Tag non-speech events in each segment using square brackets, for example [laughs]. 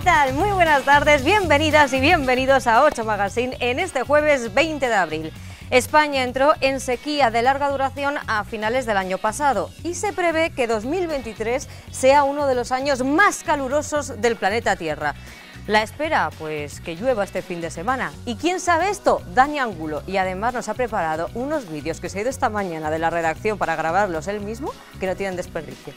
¿Qué tal? Muy buenas tardes, bienvenidas y bienvenidos a 8 Magazine en este jueves 20 de abril. España entró en sequía de larga duración a finales del año pasado y se prevé que 2023 sea uno de los años más calurosos del planeta Tierra. La espera, pues que llueva este fin de semana. ¿Y quién sabe esto? Dani Angulo. Y además nos ha preparado unos vídeos que se ha ido esta mañana de la redacción para grabarlos él mismo, que no tienen desperdicio.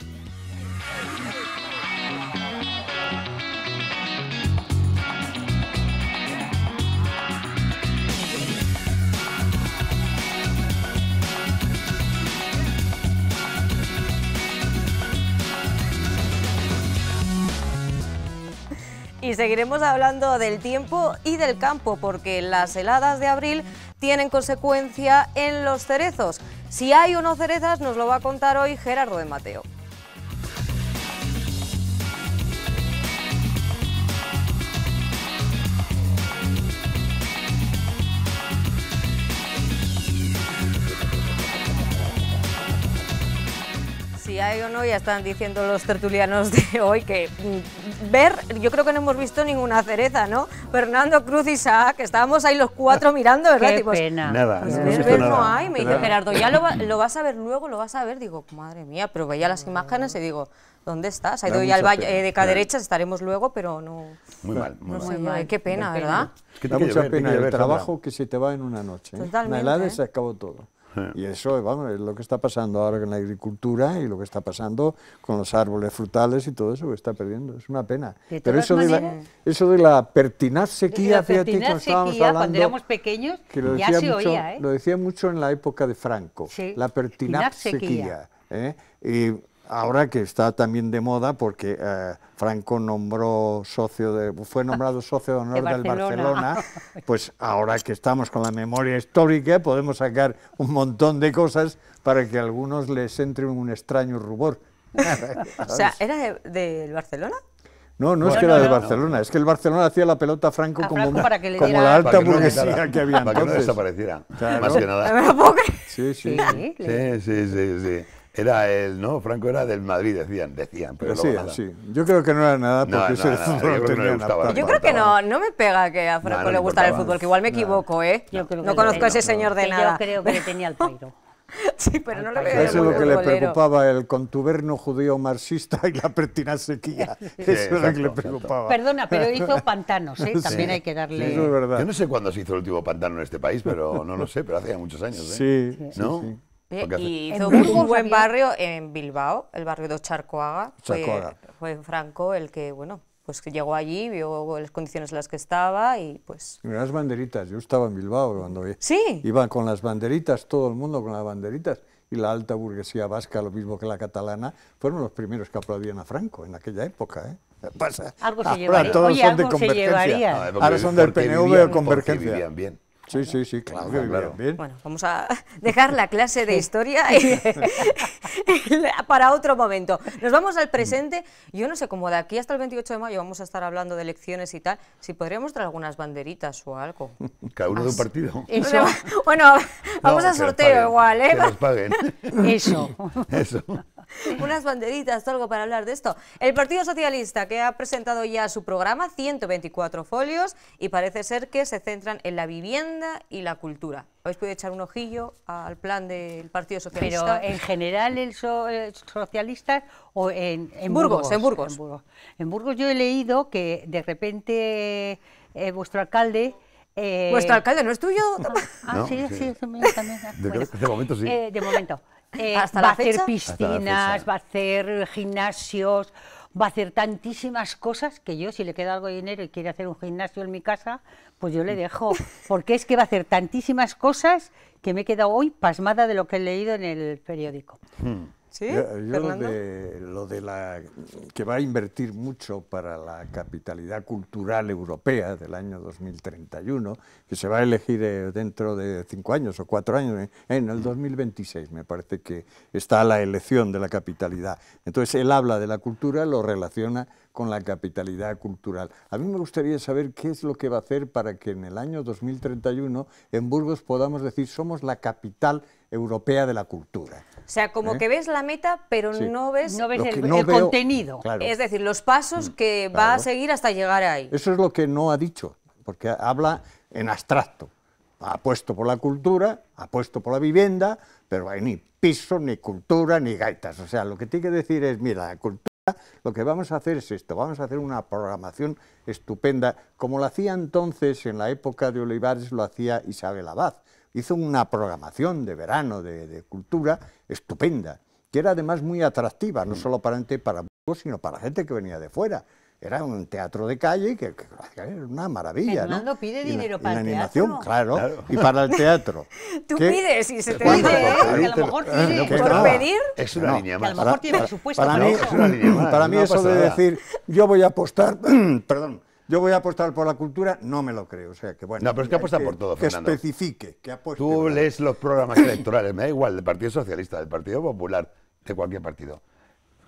Y seguiremos hablando del tiempo y del campo, porque las heladas de abril tienen consecuencia en los cerezos. Si hay o no cerezas nos lo va a contar hoy Gerardo de Mateo. Si hay o no, ya están diciendo los tertulianos de [laughs] hoy que mm, ver, yo creo que no hemos visto ninguna cereza, ¿no? Fernando Cruz y que estábamos ahí los cuatro [laughs] mirando, ¿verdad? Qué pena. Nada, Pues no ver, visto no nada. hay, me dice Nada. Gerardo, ya lo, va- [laughs] lo vas a ver luego, lo vas a ver. Digo, madre mía, pero veía las imágenes y digo, ¿dónde estás? Ha ido ya al valle eh, de claro. Caderechas, estaremos luego, pero no, Muy mal, muy no mal. qué pena. ¿verdad? Es que Da mucha pena el ver, trabajo Sandra. que se te va en una noche. ¿eh? Totalmente, Una helada ¿eh? se acabó todo. Y eso, vamos, es lo que está pasando ahora con la agricultura y lo que está pasando con los árboles frutales y todo eso que está perdiendo. Es una pena. De Pero eso de, la, eso de la pertinaz sequía, La fíjate, cuando estábamos sequía, hablando, cuando éramos pequeños, que lo ya decía se mucho, oía, ¿eh? Lo decía mucho en la época de Franco, Sí, la pertinaz pertinaz sequía. sequía. ¿eh? Y ahora que está también de moda porque eh, Franco nombró socio de, fue nombrado socio de honor De del Barcelona. [laughs] Pues ahora que estamos con la memoria histórica podemos sacar un montón de cosas para que a algunos les entre un extraño rubor. [laughs] O sea, ¿era de- del Barcelona? No, no es No, que no, era de no. Barcelona, es que el Barcelona hacía la pelota a Franco A como, Franco una- para que le como diera- la alta Para que no lo burguesía que había Para que no entonces. desapareciera, Claro. más que nada. [laughs] No. Sí, sí. Sí, le- Sí, sí, sí, sí. Era el, ¿no? Franco era del Madrid, decían, decían, pero Sí, nada. sí. Yo creo que no era nada porque no, ese no, fútbol yo creo no que no le tenía gustaba. nada. Yo creo que no, no me pega que a Franco no le le gustara el fútbol, que igual me equivoco, ¿eh? Yo creo que no conozco a ese señor de nada. Yo creo que le tenía el pairo. [laughs] Sí, pero no veo. Eso es lo que le preocupaba, el contuberno judío marxista y la pertinaz sequía. [laughs] Eso es lo que le preocupaba. Perdona, pero hizo pantanos, ¿eh? [laughs] También Sí. hay que Sí, darle... eso es verdad. Yo no sé cuándo se hizo el último pantano en este país, pero no lo sé, pero hace ya muchos años, ¿eh? Sí, sí, ¿No? Y hizo un Burgos buen barrio en Bilbao, el barrio de Charcoaga. Fue- Charcoaga. Fue, Franco el que, bueno, pues que llegó allí, vio las condiciones en las que estaba y pues... Mira, Las banderitas, yo estaba en Bilbao cuando Sí. iban con las banderitas, todo el mundo con las banderitas, y la alta burguesía vasca, lo mismo que la catalana, fueron los primeros que aplaudían a Franco en aquella época. ¿eh? ¿Qué Pasa? Algo se Ahora llevaría. todos Oye, son de algo se convergencia. porque- Ahora son del PNV vivían- o convergencia. vivían bien. Sí, sí, sí, claro, Claro, bien. Bueno, vamos a dejar la clase de historia [laughs] para otro momento. Nos vamos al presente. Yo no sé, como de aquí hasta el 28 de mayo vamos a estar hablando de elecciones y tal, si podríamos traer algunas banderitas o algo. [laughs] Cada uno de un partido. [laughs] Eso, Bueno, vamos No, a sorteo paguen, igual, ¿eh? Que nos paguen. eso. Eso. [laughs] Unas banderitas, algo para hablar de esto. El Partido Socialista, que ha presentado ya su programa, 124 folios, y parece ser que se centran en la vivienda y la cultura. ¿Habéis podido echar un ojillo al plan del Partido Pero Socialista? en general el so- socialista o en, en Burgos, en Burgos. En Burgos. En Burgos yo he leído que de repente eh, vuestro alcalde... eh, ¿Vuestro alcalde no es tuyo? [laughs] Ah, No, sí, sí. sí, también. De, bueno. de momento sí. Eh, de momento. Eh, [laughs] ¿Hasta va la a hacer fecha? piscinas, va a hacer gimnasios, va a hacer tantísimas cosas que yo, si le queda algo de dinero y quiere hacer un gimnasio en mi casa, pues yo le dejo. [laughs] Porque es que va a hacer tantísimas cosas que me he quedado hoy pasmada de lo que he leído en el periódico. ¿Sí? Yo, yo lo, de, lo de la que va a invertir mucho para la capitalidad cultural europea del año 2031, que se va a elegir eh, dentro de cinco años o cuatro años, eh, en el 2026 me parece que está la elección de la capitalidad. Entonces él habla de la cultura, lo relaciona con la capitalidad cultural. A mí me gustaría saber qué es lo que va a hacer para que en el año 2031 en Burgos podamos decir somos la capital Europea de la Cultura. O sea, como ¿Eh? que ves la meta, pero no ves, No ves Lo el, que no el veo- contenido. Claro. es decir, los pasos que va a Mm, seguir hasta llegar ahí. Eso es lo que no ha dicho, porque habla en abstracto. Ha puesto por la cultura, ha puesto por la vivienda, pero hay ni piso, ni cultura, ni gaitas. O sea, lo que tiene que decir es, mira, la cultura, lo que vamos a hacer es esto, vamos a hacer una programación estupenda, como lo hacía entonces, en la época de Olivares, lo hacía Isabel Abad. Hizo una programación de verano de, de cultura estupenda, que era además muy atractiva, no solo para gente para Burgos, sino para gente que venía de fuera. Era un teatro de calle que, que era una maravilla, Fernando ¿no? pide la- dinero para la el animación, teatro. claro, Claro. y para el teatro. [laughs] Tú ¿Qué? pides y se te dice, ¿eh? que a lo mejor que ¿Por nada. pedir? Es una No, línea que a lo más. mejor tiene presupuesto para para mí, eso. es una línea más, para mí eso de decir, yo voy a apostar, [clears throat] perdón, yo voy a apostar por la cultura, no me lo creo. O sea, que bueno. No, pero es que apuesta por todo, Que Fernando. especifique, que apueste. Tú ¿verdad? lees los programas electorales, me da [coughs] igual, del Partido Socialista, del Partido Popular, de cualquier partido.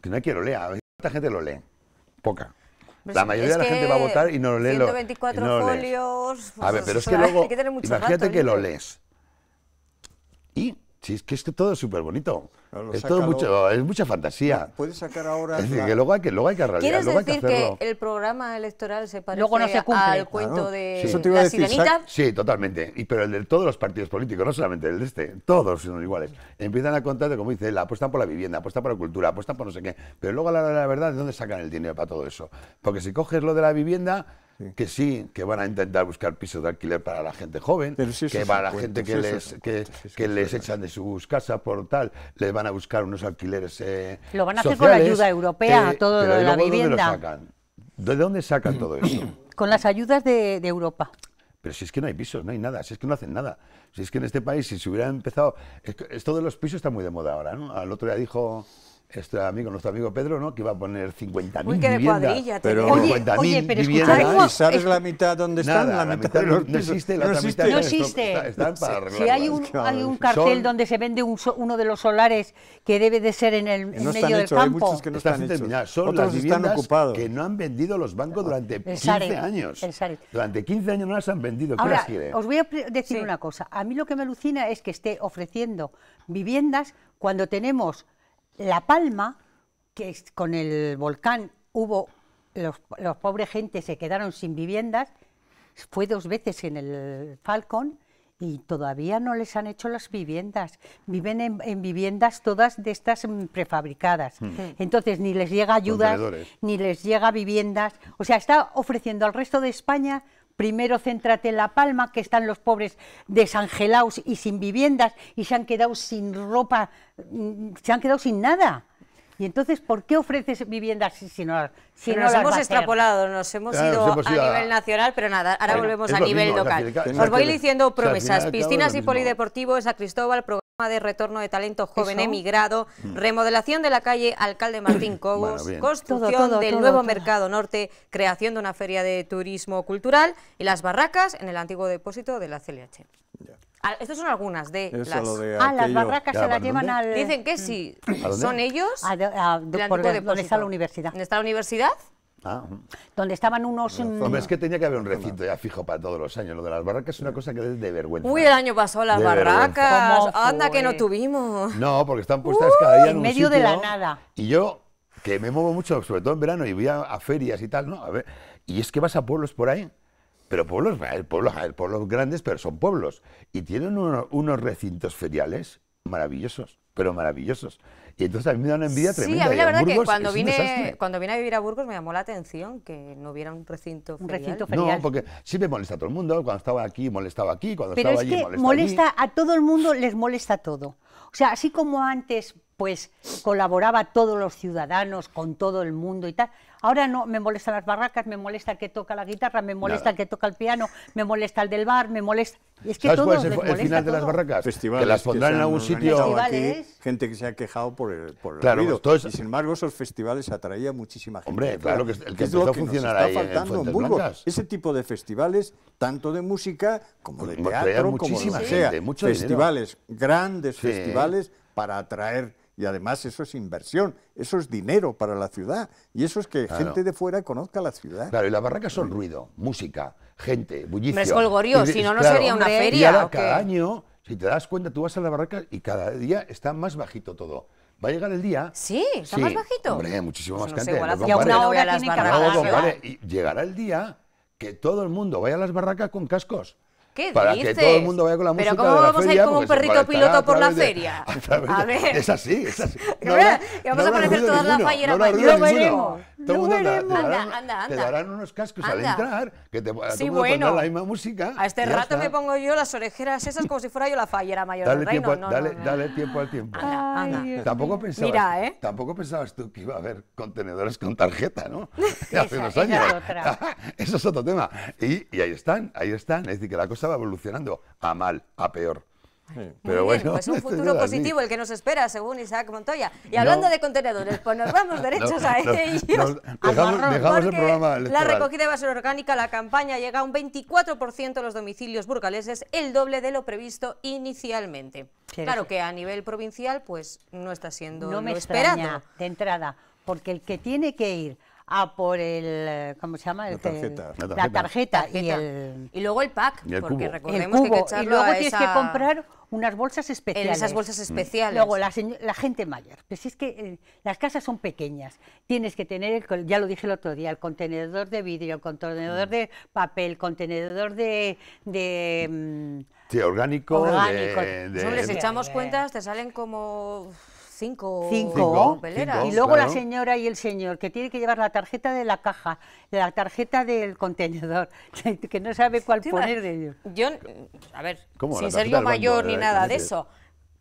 Que no hay quien lo lea. ¿Cuánta gente lo lee? Poca. Pues La mayoría es de la gente que va a votar y no lo lee. lo- 124 y no lo lees. folios. A ver, pues, pero es que luego, hay que tener mucho imagínate rato, que lo lees. Y, si es que es que todo es súper bonito. Claro, Es todo mucho, es mucha fantasía. Puedes sacar ahora. Es decir, la- que luego hay que, luego hay que realizar, ¿Quieres luego hay que decir hacerlo. que el programa electoral se parece Luego no se cumple. al cuento Claro. de Sí. Eso te iba a la decir, sac- sirenita? Sí, totalmente. Y, pero el de todos los partidos políticos, no solamente el de este, todos son iguales. Empiezan a contar, de, como dice él, apuestan por la vivienda, apuestan por la cultura, apuestan por no sé qué. Pero luego a la hora de la verdad, ¿de dónde sacan el dinero para todo eso? Porque si coges lo de la vivienda, que sí, que van a intentar buscar pisos de alquiler para la gente joven, Pero si eso que para la gente que les, que, cuento, si es que que les echan de sus casas por tal, les van a buscar unos alquileres eh, Lo van a hacer con la ayuda europea, que- todo lo de ¿y la luego dónde lo vivienda. sacan? ¿De dónde sacan todo eso? [clears throat] Con las ayudas de, de Europa. Pero si es que no hay pisos, no hay nada, si es que no hacen nada. Si es que en este país, si se hubiera empezado. es que Esto de los pisos está muy de moda ahora, ¿no? Al otro día dijo este amigo, nuestro amigo Pedro, ¿no? Que iba a poner 50.000 Uy, qué de viviendas. Pero-. Oye, 50.000 oye, pero viviendas. ¿Y sabes es- la mitad dónde están? Nada, la mitad no pisos. existe, la no otra existe. mitad No existe. está- están para Si hay un, hay un son- cartel donde se vende un uno de los solares que debe de ser en el en No están medio del hechos, hay campo. muchos que no Están están sin hechos. terminar. Son Otros las están viviendas ocupados. que no han vendido los bancos durante 15 Saret, años. Durante 15 años no las han vendido. ¿Qué Ahora, las quiere? os voy a decir Sí. una cosa. A mí lo que me alucina es que esté ofreciendo viviendas cuando tenemos La Palma, que es- con el volcán hubo, los, los pobres gente se quedaron sin viviendas, fue dos veces en el Falcon y todavía no les han hecho las viviendas. Viven en, en viviendas todas de estas mm, prefabricadas. Entonces ni les llega ayudas, ni les llega viviendas. O sea, está ofreciendo al resto de España, primero céntrate en La Palma, que están los pobres desangelados y sin viviendas y se han quedado sin ropa, mm, se han quedado sin nada. Y entonces, ¿por qué ofreces viviendas si, si no, si no nos las hemos a extrapolado, nos hemos Claro, ido nos hemos a ido a- nivel nacional, pero nada, ahora Bueno, volvemos a nivel mismo, o sea, local. al final- Os voy diciendo o sea, promesas, uno piscinas y lo mismo. polideportivo en San Cristóbal, de retorno de talento joven Eso. emigrado, remodelación de la calle Alcalde Martín Cobos, Bueno, bien. construcción Todo, todo, del todo, nuevo todo. Mercado Norte, creación de una feria de turismo cultural y las barracas en el antiguo depósito de la CLH. Ah, Estas son algunas de Eso las... de Ah, las barracas se las ¿para llevan dónde? al... Dicen que sí, dónde? son ellos. a- a- del por antiguo donde depósito. está la universidad. ¿Dónde está la universidad? Ah. Donde estaban unos... Hombre, es que tenía que haber un recinto ya fijo para todos los años. Lo de las barracas es una cosa que es de vergüenza. Uy, el año pasado las De barracas. ¿Cómo Anda que no tuvimos. No, porque están puestas cada día en, en un medio de la sitio, nada. Y yo, que me muevo mucho, sobre todo en verano, y voy a, a ferias y tal, ¿no? A ver, y es que vas a pueblos por ahí, pero pueblos, pueblos, pueblos grandes, pero son pueblos. Y tienen uno- unos recintos feriales maravillosos, pero maravillosos. Y entonces a mí me da una envidia Sí, tremenda. a mí la verdad que cuando un vine, cuando vine a vivir a Burgos me llamó la atención que no hubiera un recinto Un ferial. recinto ferial. No, porque siempre molesta a todo el mundo. Cuando estaba aquí, molestaba aquí. Cuando Pero estaba es allí, que molesta, molesta allí. a todo el mundo, les molesta todo. O sea, así como antes, pues colaboraba todos los ciudadanos con todo el mundo y tal. Ahora no, me molestan las barracas, me molesta el que toca la guitarra, me molesta Nada. el que toca el piano, me molesta el del bar, me molesta. Y es que ¿Sabes todo cuál es el, el final de las todo. barracas? festivales que las pondrán se en algún sitio. aquí, gente que se ha quejado por el, por el Claro, ruido. pues todo eso- Y sin embargo, esos festivales atraían muchísima gente. Hombre, de claro, que el que es lo empezó a que nos está en faltando en Burgos. Ese tipo de festivales, tanto de música como de Pues traían teatro, como muchísima lo que gente, sea. mucho dinero. festivales, grandes Sí. festivales para atraer. Y además eso es inversión, eso es dinero para la ciudad. Y eso es que Claro. gente de fuera conozca la ciudad. Claro, y las barracas son ruido, música, gente, bullicio. Hombre, es colgorio, si no, no claro, sería una feria, Y ahora ¿o qué? cada año Si te das cuenta, tú vas a la barraca y cada día está más bajito todo. Va a llegar el día. Sí, está más bajito. Hombre, muchísimo Pues más no no a una no hora tiene que. No. Y llegará el día que todo el mundo vaya a las barracas con cascos. ¿Qué para dices? que todo el mundo vaya con la Pero música ¿cómo de la vamos a ir como un perrito piloto a por la de- feria? [laughs] a A ver. Es así, es así. [laughs] Que vamos a aparecer ruido toda la ninguno, fallera no Lo veremos, Todo mundo te- te veremos. darán- Anda, anda, Te darán unos cascos al entrar, que te, todo Sí, bueno. la misma música. A este rato está. me pongo yo las orejeras esas como si fuera yo la fallera mayor Dale del reino. tiempo, No, dale, no, no. dale tiempo al tiempo. Anda, Tampoco pensabas, Mira, ¿eh? tampoco pensabas tú que iba a haber contenedores con tarjeta, ¿no? [laughs] Hace unos años. Eso es otro tema. Y ahí están, ahí están. Es decir, que la cosa va evolucionando a mal, a peor. Sí. Muy Pero bien, bueno, pues un [laughs] futuro positivo el que nos espera, según Isaac Montoya. Y hablando No. de contenedores, pues nos vamos [laughs] derechos No, a no, ellos. nos- dejamos, marrón, dejamos el programa la recogida de basura orgánica, la campaña llega a un 24% de los domicilios burgaleses, el doble de lo previsto inicialmente. Claro que a nivel provincial, pues no está siendo No me lo esperado. de entrada, porque el que tiene que ir a por el, eh, ¿cómo se llama? El La tarjeta. La La tarjeta. tarjeta, y Tarjeta. el, Y luego el pack, Y el porque cubo. el recordemos que hay que cubo. Y luego a tienes esa- que comprar unas bolsas en especiales. esas bolsas especiales. Luego la, la gente mayor. Pues es que eh, las casas son pequeñas. Tienes que tener, el, ya lo dije el otro día, el contenedor de vidrio, el contenedor de papel, contenedor de... de mm, Sí, orgánico. Orgánico. De, de- echamos de- cuentas, te salen como cinco, Cinco. papeleras. Cinco. y luego la señora y el señor que tiene que llevar la tarjeta de la caja, la tarjeta del contenedor, [laughs] que no sabe cuál Sí, poner de ellos. Yo, a ver, ¿Cómo? sin ser yo banco, mayor ni ¿eh? nada ¿Qué de dices? eso,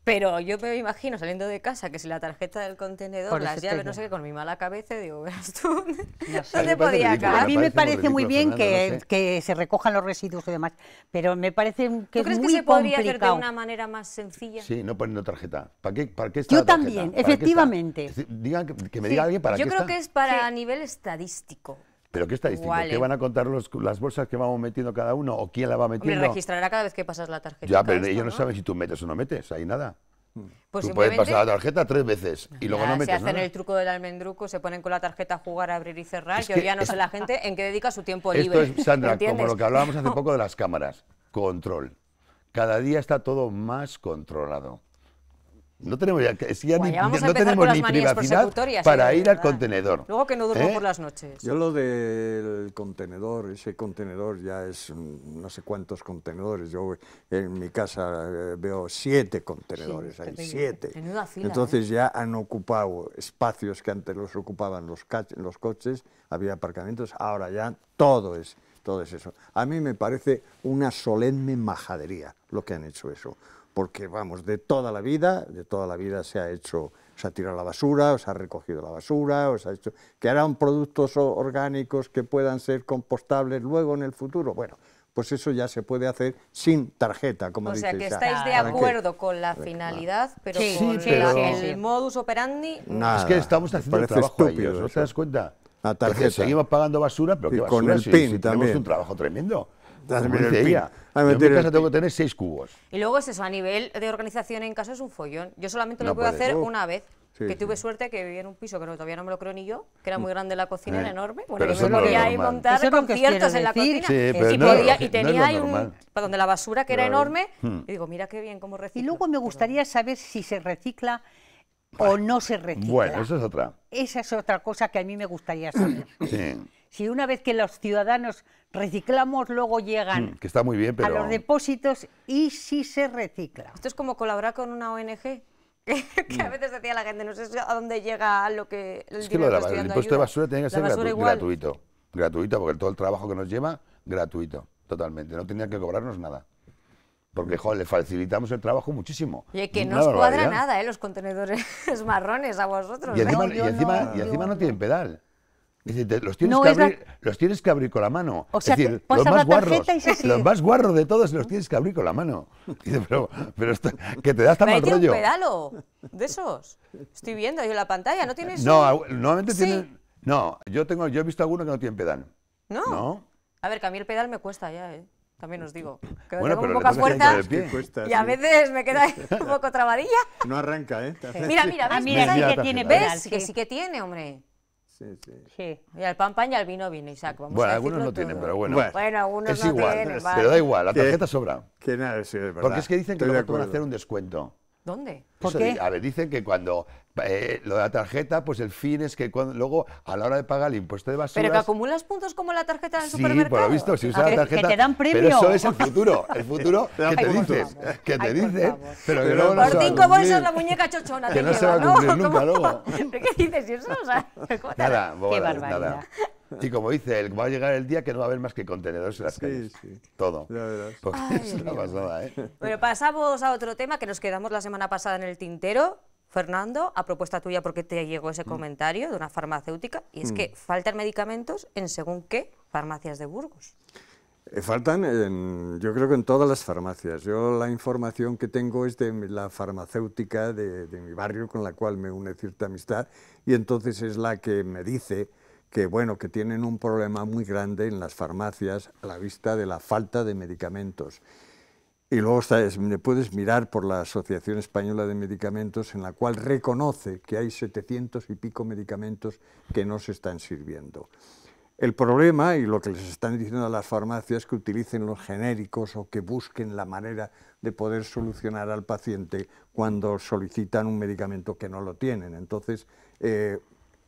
pero yo me imagino saliendo de casa que si la tarjeta del contenedor, Por las llaves, no sé qué, con mi mala cabeza, digo, verás [laughs] tú, No mí ¿dónde podía ridículo, acabar? A mí me parece muy bien que, no sé. que se recojan los residuos y demás, pero me parece que ¿Tú es crees que muy se podría hacer de complicado. una manera más sencilla? Sí, no poniendo tarjeta. ¿Para qué, para qué está Yo tarjeta? también, efectivamente. Digan que, que me diga alguien para yo qué creo está. que es para Sí. a nivel estadístico. ¿Pero qué estadístico? Vale. ¿Qué van a contar los- las bolsas que vamos metiendo cada uno o quién la va metiendo? registrará cada vez que pasas la tarjeta. Ya, pero ellos no saben si tú metes o no metes, ahí nada. Pues tú puedes simplemente- pasar la tarjeta tres veces y luego Ya, no se metes hacen nada. el truco del almendruco, se ponen con la tarjeta a jugar, a abrir y cerrar. Es Yo ya no es- sé la gente en qué dedica su tiempo Esto libre. es, Sandra, como lo que hablábamos hace [laughs] poco de las cámaras. Control. Cada día está todo más controlado. No tenemos ya, que ya ni, ya no tenemos ni privacidad para ¿eh? ir al contenedor. Luego que no duermo ¿Eh? por las noches. Yo lo del contenedor, ese contenedor ya es no sé cuántos contenedores. Yo en mi casa eh, veo siete contenedores, hay terrible. siete. ¿eh? Entonces ya han ocupado espacios que antes los ocupaban los, los coches, había aparcamientos, ahora ya todo es, todo es eso. A mí me parece una solemne majadería lo que han hecho eso. Porque, vamos, de toda la vida, de toda la vida se ha hecho, se ha tirado la basura, o se ha recogido la basura, o se ha hecho, que harán productos orgánicos que puedan ser compostables luego en el futuro. Bueno, pues eso ya se puede hacer sin tarjeta, como O sea, dice que estáis de acuerdo con la finalidad, pero Sí, con sí, la- pero- el modus operandi... Nada, es que estamos haciendo el parece trabajo estúpido ellos, ¿no eso. te das cuenta? La Es tarjeta. seguimos pagando basura, pero ¿qué con basura? el Si- PIN si tenemos también. un trabajo tremendo. También el dice PIN. A Yo en mi meter el casa tengo que tener seis cubos. Y luego es eso, a nivel de organización en casa es un follón. Yo solamente lo No puedo puedes. hacer una vez. Sí, que sí. tuve suerte que vivía en un piso que no, todavía no me lo creo ni yo, que era muy grande la cocina, Eh, era enorme. Bueno, pero yo me podía ahí montar es conciertos en la cocina. Sí, pero y, no podía- y tenía ahí un... Donde la basura que era enorme, Hmm. y digo, mira qué bien cómo Y reciclo. luego me Pero- gustaría saber si se recicla o no se recicla. Bueno, eso es otra. Esa es otra cosa que a mí me gustaría saber. Si una vez que los ciudadanos reciclamos, luego llegan Mm, Que está muy bien, pero... a los depósitos y si se recicla. Esto es como colaborar con una ONG. [laughs] que a veces decía la gente, no sé a dónde llega lo que el Es que lo de la- el impuesto de basura tiene que La ser basura gratu- igual. gratuito. Gratuito, porque todo el trabajo que nos lleva, gratuito. Totalmente. No tenía que cobrarnos nada. Porque, joder, le facilitamos el trabajo muchísimo. Oye, que no os cuadra nada, ¿eh? Los contenedores [laughs] marrones a vosotros. Y encima, No, y encima, no, y yo encima no no. tienen pedal. Dice, te- los, tienes No, que es la- abrir, los tienes que abrir con la mano. O sea, es decir, pasas los más guarros, se los más guarros de todos los tienes que abrir con la mano. Dice, pero, pero esto- que te da hasta mal rollo. un pedalo de esos. Estoy viendo ahí en la pantalla, ¿no tienes No, un- normalmente Sí. tienen. No, yo tengo, yo he visto algunos que no tienen pedal. ¿No? ¿No? A ver, que a mí el pedal me cuesta ya, ¿eh? También os digo. Que Bueno, tengo poca fuerza. Que y a veces me queda [laughs] un poco trabadilla. No arranca, ¿eh? Mira, mira, ¿ves? mira, Mira que tiene pedal. ¿Ves? Que sí. sí que tiene, hombre. Sí, sí. Sí. Y al pan pan y al vino vino, Isaac. Vamos Bueno, a algunos no tienen, pero bueno. Bueno. Bueno, algunos es no igual, tienen, pero da igual, la tarjeta sobra. Que nada, sí, es verdad. Porque es que dicen que Estoy luego te van a hacer un descuento. ¿Dónde? ¿Por Eso qué? A ver, dicen que cuando eh, lo de la tarjeta, pues el fin es que cuando, luego a la hora de pagar el impuesto de basura. Pero que acumulas puntos como la tarjeta del Sí, supermercado. por lo visto, si usas la que- que tarjeta. te dan Pero premio. eso es el futuro. El futuro [laughs] que te favor. Que te favor. Pero que Pero luego no Por se cinco bolsas la muñeca chochona Que te no se lleva, va a cumplir ¿no? nunca luego. [laughs] ¿Pero qué dices eso? O sea, [laughs] ¿cómo te- Nada, bobadas, barbaridad. nada. Y como dice él, va a llegar el día que no va a haber más que contenedores en las Sí, calles. sí. Todo. Ya verás. Porque Ay, es una pasada, ¿eh? Bueno, pasamos a otro tema que nos quedamos la semana pasada en el tintero. Fernando, a propuesta tuya, porque te llegó Mm. ese comentario de una farmacéutica, y es que faltan medicamentos en según qué farmacias de Burgos. Eh, Faltan, en- yo creo que en todas las farmacias. Yo la información que tengo es de la farmacéutica de, de mi barrio con la cual me une cierta amistad y entonces es la que me dice que bueno que tienen un problema muy grande en las farmacias a la vista de la falta de medicamentos. Y luego es- puedes mirar por la Asociación Española de Medicamentos, en la cual reconoce que hay 700 y pico medicamentos que no se están sirviendo. El problema, y lo que les están diciendo a las farmacias, que utilicen los genéricos o que busquen la manera de poder solucionar al paciente cuando solicitan un medicamento que no lo tienen. Entonces, eh,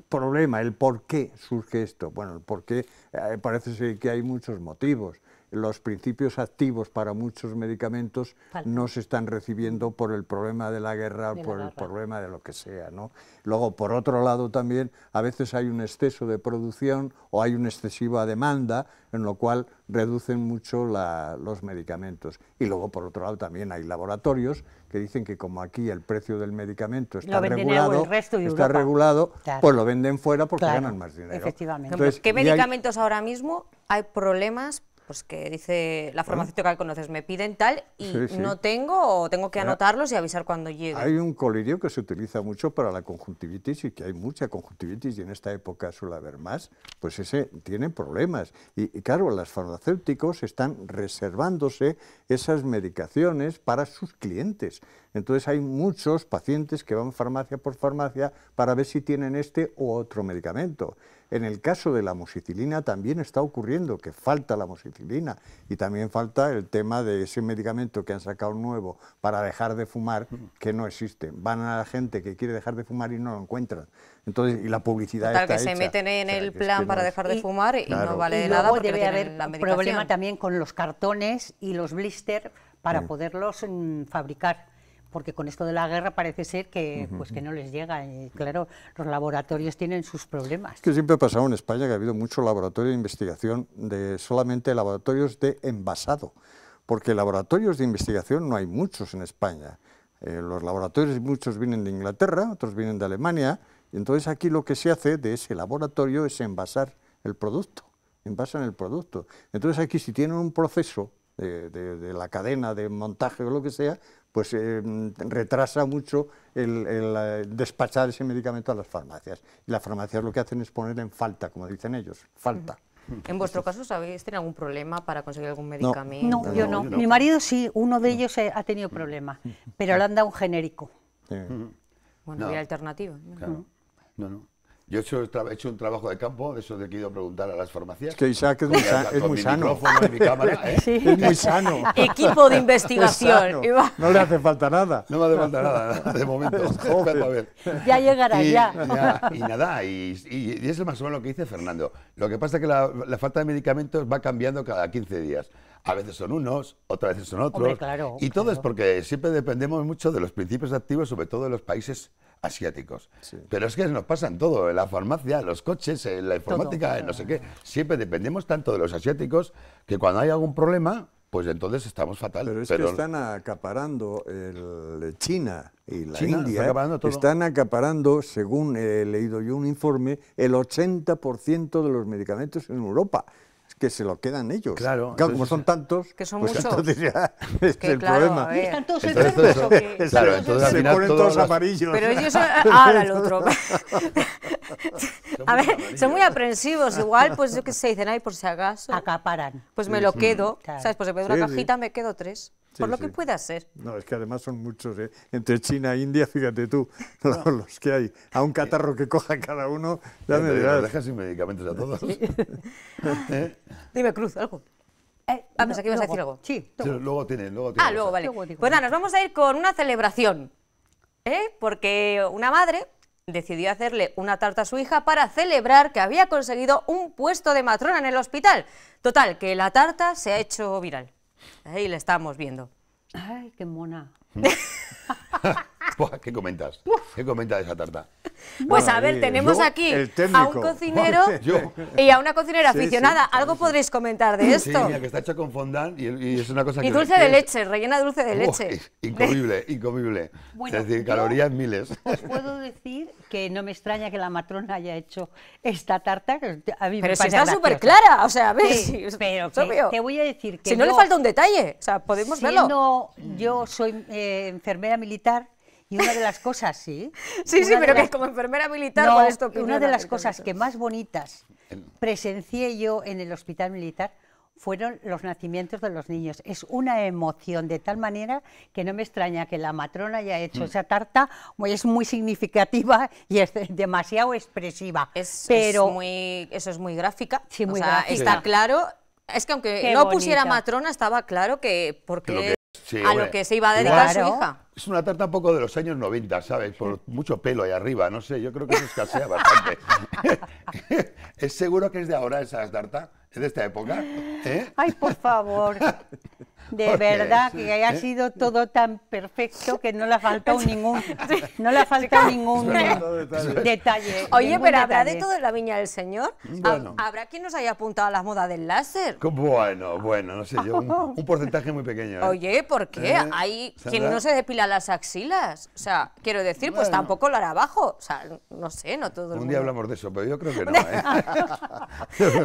problema, el por qué surge esto. Bueno, el por qué eh, parece ser que hay muchos motivos. Los principios activos para muchos medicamentos no se están recibiendo por el problema de la guerra, De la por el guerra. problema de lo que sea. ¿no? Luego, por otro lado, también a veces hay un exceso de producción o hay una excesiva demanda, en lo cual reducen mucho la- los medicamentos. Y luego, por otro lado, también hay laboratorios que dicen que como aquí el precio del medicamento está regulado, el resto de está regulado, Claro. pues lo venden fuera porque Claro, ganan más dinero. efectivamente. Entonces, ¿Qué hay- medicamentos ahora mismo hay problemas? Pues que dice la farmacéutica que conoces, me piden tal y Sí, sí. no tengo o tengo que Ahora, anotarlos y avisar cuando llegue. Hay un colirio que se utiliza mucho para la conjuntivitis y que hay mucha conjuntivitis y en esta época suele haber más, pues ese tiene problemas. Y, y claro, los farmacéuticos están reservándose esas medicaciones para sus clientes. Entonces hay muchos pacientes que van farmacia por farmacia para ver si tienen este u otro medicamento. En el caso de la amoxicilina también está ocurriendo que falta la amoxicilina y también falta el tema de ese medicamento que han sacado nuevo para dejar de fumar que no existe. Van a la gente que quiere dejar de fumar y no lo encuentran. Entonces, y la publicidad Total, está que se hecha. meten en O sea, el es plan que para no dejar de Y- fumar y Claro. no vale y de luego nada porque debe no haber la problema también con los cartones y los blister para poderlos mm, fabricar. Porque con esto de la guerra parece ser que, pues, que no les llega. Y claro, los laboratorios tienen sus problemas. Es que siempre ha pasado en España que ha habido mucho laboratorio de investigación de solamente laboratorios de envasado, porque laboratorios de investigación no hay muchos en España. Eh, los laboratorios muchos vienen de Inglaterra, otros vienen de Alemania, y entonces aquí lo que se hace de ese laboratorio es envasar el producto, envasan el producto. Entonces aquí si tienen un proceso de, de- de la cadena de montaje o lo que sea, pues eh, retrasa mucho el, el, eh, despachar ese medicamento a las farmacias. Y las farmacias lo que hacen es poner en falta, como dicen ellos, falta. En vuestro caso, ¿sabéis tener algún problema para conseguir algún medicamento? No, yo no. yo no. Mi marido sí, uno de ellos eh, ha tenido problemas, pero le han dado un genérico. Bueno, No. había alternativa. Claro. No, no. Yo he hecho, tra- he hecho un trabajo de campo, de eso que he ido a preguntar a las farmacias. Es que Isaac es muy, sa- es muy mi sano. micrófono y mi cámara, [laughs] ¿eh? Es muy sano. [laughs] Equipo de Es investigación. No le hace falta nada. No me hace falta nada, de momento. [laughs] A ver. Ya llegará, y, ya. ya, y nada, y, y- y es más o menos lo que dice Fernando. Lo que pasa es que la, la falta de medicamentos va cambiando cada 15 días. A veces son unos, otras veces son otros. Hombre, claro, y todo es porque siempre dependemos mucho de los principios activos, sobre todo de los países asiáticos. Pero es que nos pasa en todo, en la farmacia, los coches, en la informática, en no sé qué. Siempre dependemos tanto de los asiáticos que cuando hay algún problema, pues entonces estamos fatal. Pero es que están acaparando el China y la China, India, está acaparando todo. están acaparando, según he leído yo un informe, el 80% de los medicamentos en Europa. Que se lo quedan ellos. Claro, como entonces- son tantos, Que son pues muchos. entonces ya es Que el claro, problema. ¿Están todos Entonces, eso- qué? claro, entonces se ponen todos las- amarillos. Pero ellos, ahora el otro. [laughs] A ver, son muy aprensivos. Igual, pues yo qué sé, dicen, ay, por si acaso. Acaparan. Pues me lo quedo, Claro. ¿sabes? Pues en vez de una Sí, sí. cajita me quedo tres. Por lo sí. que pueda ser. No, es que además son muchos, ¿eh? Entre China e India, fíjate tú, [laughs] los, los que hay. A un catarro que coja cada uno, ya me dirás. Dejas sin medicamentos a todos. [laughs] ¿Eh? Dime, Cruz, algo. Eh, no, pensé que ibas a decir algo. Sí, Sí, luego tiene, luego tiene. Ah, luego, vale. Pues nada, nos vamos a ir con una celebración. ¿eh? Porque una madre decidió hacerle una tarta a su hija para celebrar que había conseguido un puesto de matrona en el hospital. Total, que la tarta se ha hecho viral. Ahí la estamos viendo. Ay, qué mona. [laughs] [laughs] ¿Qué comentas? ¿Qué comentas de esa tarta? Pues a ver, ahí, tenemos yo, aquí a un cocinero [laughs] Yo. y a una cocinera Sí, aficionada. sí, Algo podréis comentar de Sí, esto. mira, que está hecho con fondant y, y es una cosa Y que... dulce de es- leche, rellena de dulce de leche. incomible, incomible. Bueno, es decir, calorías miles. Os puedo decir que no me extraña que la matrona haya hecho esta tarta. que a mí me Pero si parece está súper clara, o sea, a ver, Sí, si- pero es que obvio. te voy a decir que Si no le falta un detalle, o sea, podemos verlo. Siendo yo soy eh, enfermera militar y una de las cosas, sí. [laughs] Sí, sí, pero que las- como enfermera militar, No, ¿cuál es tu opinión una de las cosas que más bonitas presencié yo en el hospital militar fueron los nacimientos de los niños. Es una emoción de tal manera que no me extraña que la matrona haya hecho Mm. esa tarta, muy- es muy significativa [laughs] y es demasiado expresiva. Es, pero es muy, eso es muy gráfica. Sí, o muy sea, gráfica. Está claro. Es que aunque Qué no pusiera matrona, estaba claro que porque que- sí, a hombre. lo que se iba a dedicar Claro. su hija. Es una tarta un poco de los años 90, ¿sabes? Por mucho pelo ahí arriba, no sé, yo creo que eso escasea bastante. [laughs] ¿Es seguro que es de ahora esa tarta? ¿Es de esta época? ¿Eh? Ay, por favor. [laughs] De verdad que haya ¿Eh? sido todo tan perfecto que no le ha faltado ningún, [laughs] no le ha faltado ningún [laughs] detalle. Oye, ningún pero ¿habrá de detalle. todo en la viña del señor? Bueno. ¿Hab- ¿Habrá quien nos haya apuntado a la moda del láser? Bueno, bueno, no sé yo, un, un porcentaje muy pequeño. ¿eh? Oye, ¿por qué? ¿Eh? Hay ¿Sandra? quien no se depila las axilas. O sea, quiero decir, pues Bueno. tampoco lo hará abajo. O sea, no sé, no todo el Un día mundo. hablamos de eso, pero yo creo que no. ¿eh?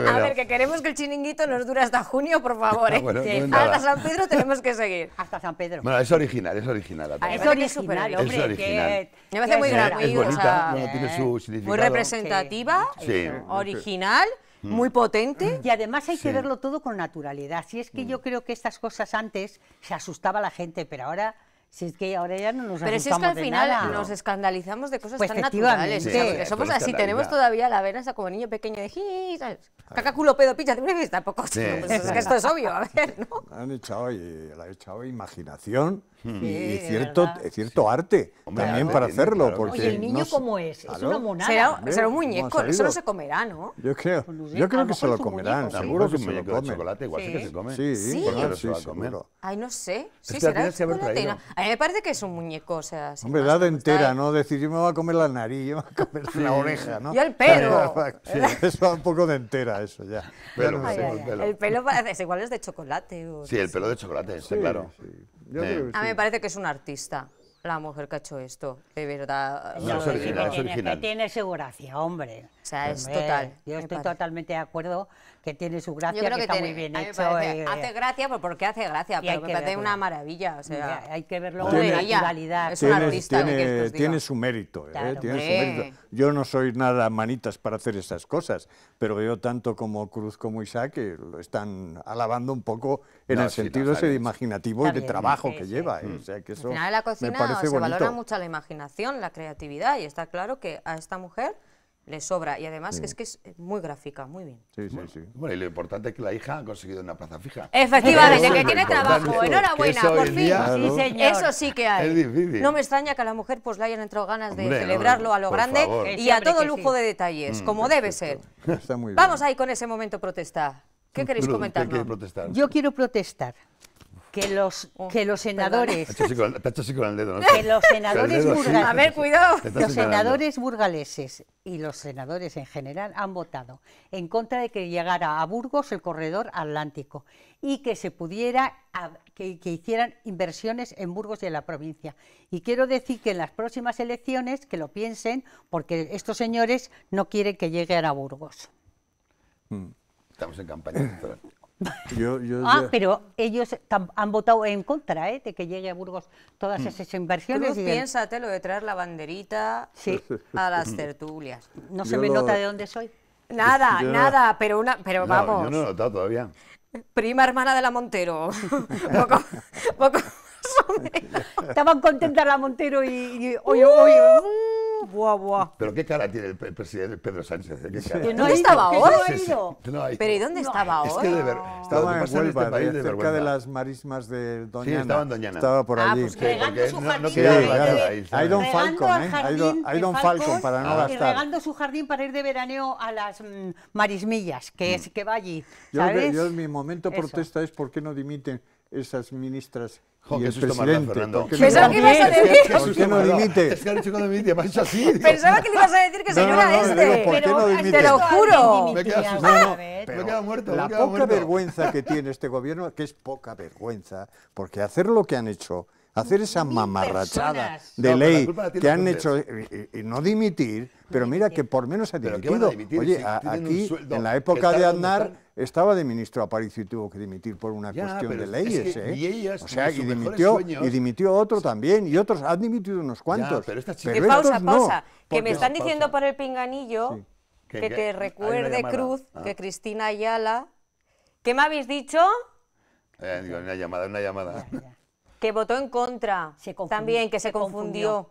A ver, que queremos que el chiringuito nos dure hasta junio, por favor. [laughs] ¿eh? Ah, bueno, Sí. no. Hasta San Pedro tenemos que seguir. [laughs] Hasta San Pedro. Bueno, es original, es original. Ay, es original, hombre. Es original. que- Me parece muy gratuito, Es o bonita, sea, bueno, tiene su significado. Muy representativa, Sí. original, muy potente. Y además hay que verlo todo con naturalidad. Si es que yo creo que estas cosas antes se asustaba la gente, pero ahora, si es que ahora ya no nos Pero si es que al de final nada. nos escascandalizamos de cosas Pues tan naturales. Sí, esto somos es así, tenemos todavía la vena esa como niño pequeño de ¿sabes? caca, culo, pedo, picha, de tampoco. Sí. pues es que esto es obvio, a ver, ¿no? Han echado, y, le ha echado imaginación y, y de cierto, verdad. cierto arte Hombre, también arte para tiene, hacerlo. claro. Porque Oye, ¿el niño no cómo es? Es Claro. una monada. Será, será un ¿cómo ha muñeco, eso no se comerá, ¿no? Yo creo, Pues yo creo lo que se lo es comerán, muñeco. seguro es que un se lo comen. chocolate, igual sí que Sí. se come. Sí, Sí. ¿Por qué no ah, se sí, seguro. Ay, no sé. Sí, que será tienes que haber chocolate. A mí me parece que es un muñeco, o sea... sin Hombre, edad como entera. ¿no? Decir, yo me voy a comer la nariz, yo me voy a comer la oreja, ¿no? Yo el pelo. [laughs] Eso da un poco de entera, eso ya. Sí, el pelo. El pelo parece, es igual es de chocolate. Sí, el pelo de chocolate, está Sí, claro. Sí. Yo Eh. creo que A mí sí. me parece que es un artista, la mujer que ha hecho esto, de verdad. No, es original, es tiene, original. que tiene su gracia, hombre. O sea, es Hombre, total, Yo estoy parece. totalmente de acuerdo que tiene su gracia, Yo creo que, que, está tiene- muy bien hecho. parece- y- hace gracia, pues porque hace gracia, Y hay pero me parece verlo. una maravilla. O sea, hay que verlo Tiene- con naturalidad. es un Tiene, artista, ¿qué tiene- que tiene su mérito, ¿eh? Claro. tiene su mérito. Yo no soy nada manitas para hacer esas cosas, pero veo tanto como Cruz como Isaac que lo están alabando un poco en No, el sí, no, sentido está ese de imaginativo Está y de trabajo sí, que sí. lleva. ¿eh? O sea, que eso Al final en la me cocina parece se valora bonito. mucho la imaginación, la creatividad, y está claro que a esta mujer le sobra. Y además que es que es muy gráfica, muy bien. Sí, sí, sí. Bueno, y lo importante es que la hija ha conseguido una plaza fija. Efectivamente, que tiene trabajo. Enhorabuena, por fin. día- Sí, señor. Eso sí que hay. Es difícil. No me extraña que a la mujer pues le hayan entrado ganas de Hombre, no, celebrarlo a lo grande favor. y a todo lujo sí. de detalles, como debe ser. Está muy bien. Vamos ahí con ese momento protesta. ¿Qué queréis Cruz, ¿qué protestar? Yo quiero protestar que los, Oh, que los senadores, te ha hecho así con el dedo, ¿no? que los [laughs] senadores burgaleses- A ver, cuidado. Te estás Los señalando. senadores burgaleses y los senadores en general han votado en contra de que llegara a Burgos el corredor atlántico y que se pudiera, a- que, que hicieran inversiones en Burgos y en la provincia. Y quiero decir que en las próximas elecciones que lo piensen, porque estos señores no quieren que lleguen a Burgos. Estamos en campaña [laughs] electoral. Yo, yo Ah, ya- pero ellos han votado en contra ¿eh? de que llegue a Burgos todas esas inversiones. Cruz, y el- piénsate lo de traer la banderita Sí. a las [laughs] tertulias. No se me lo- nota de dónde soy. Nada, Yo- nada, pero una, pero No, vamos. yo no he notado todavía. Prima hermana de la Montero. [laughs] poco, poco. Estaban contentas la Montero y, y oye, oye, mm, buah, buah. Pero qué cara tiene el presidente Pedro Sánchez. ¿eh? ¿Qué cara? Que ¿Dónde ha ido, estaba que no ha Sí, sí. ido. No hay. Pero ¿y dónde estaba Es que de ver, Estaba que en en Huelva, este país de- de cerca de vergüenza. las marismas de Doñana. Sí, estaba en Doñana. Estaba por Ah, allí. pues Sí, regando porque su no, no jardín. quería Sí, claro. nada ahí, ¿sabes? Hay don Regando Falcon, al ¿eh? Hay jardín don, hay de don Falcon para no y gastar. regando su jardín para ir de veraneo a las mm, marismillas, que es que va allí, Yo, que- ¿sabes? yo mi momento Eso. protesta es por qué no dimiten esas ministras Jo, y el presidente. Fernando. ¿Por qué no- Pensaba que ibas a decir... ¿Por qué no dimite? Es que han dicho cuando dimite, me ha hecho así. Pensaba que le ibas a decir que No, se no, iba no, este. digo, ¿por qué no dimite? Te lo juro. Me he quedado Dimitiría asustado. Me muerto. me La he quedado poca muerto. vergüenza que tiene este gobierno, que es poca vergüenza, porque hacer lo que han hecho, hacer esa mamarrachada personas. de ley que han hecho y, no dimitir, pero mira que por menos ha ¿Pero qué van a dimitido. dimitir Oye, aquí en la época de Aznar? Estaba de ministro Aparicio y tuvo que dimitir por una Ya, cuestión de es leyes, que- ¿eh? y ellas, o sea, y dimitió sueños- y dimitió otro también y otros han dimitido unos cuantos. pero Que Pero pausa, estos no, pausa. que me están pausa. diciendo por el pinganillo Sí. ¿Qué, que te recuerde. Cruz Ah. que Cristina Ayala. ¿Qué me habéis dicho? Eh, digo, una llamada, una llamada. Que votó en contra. Se confundió, También, que se, se confundió.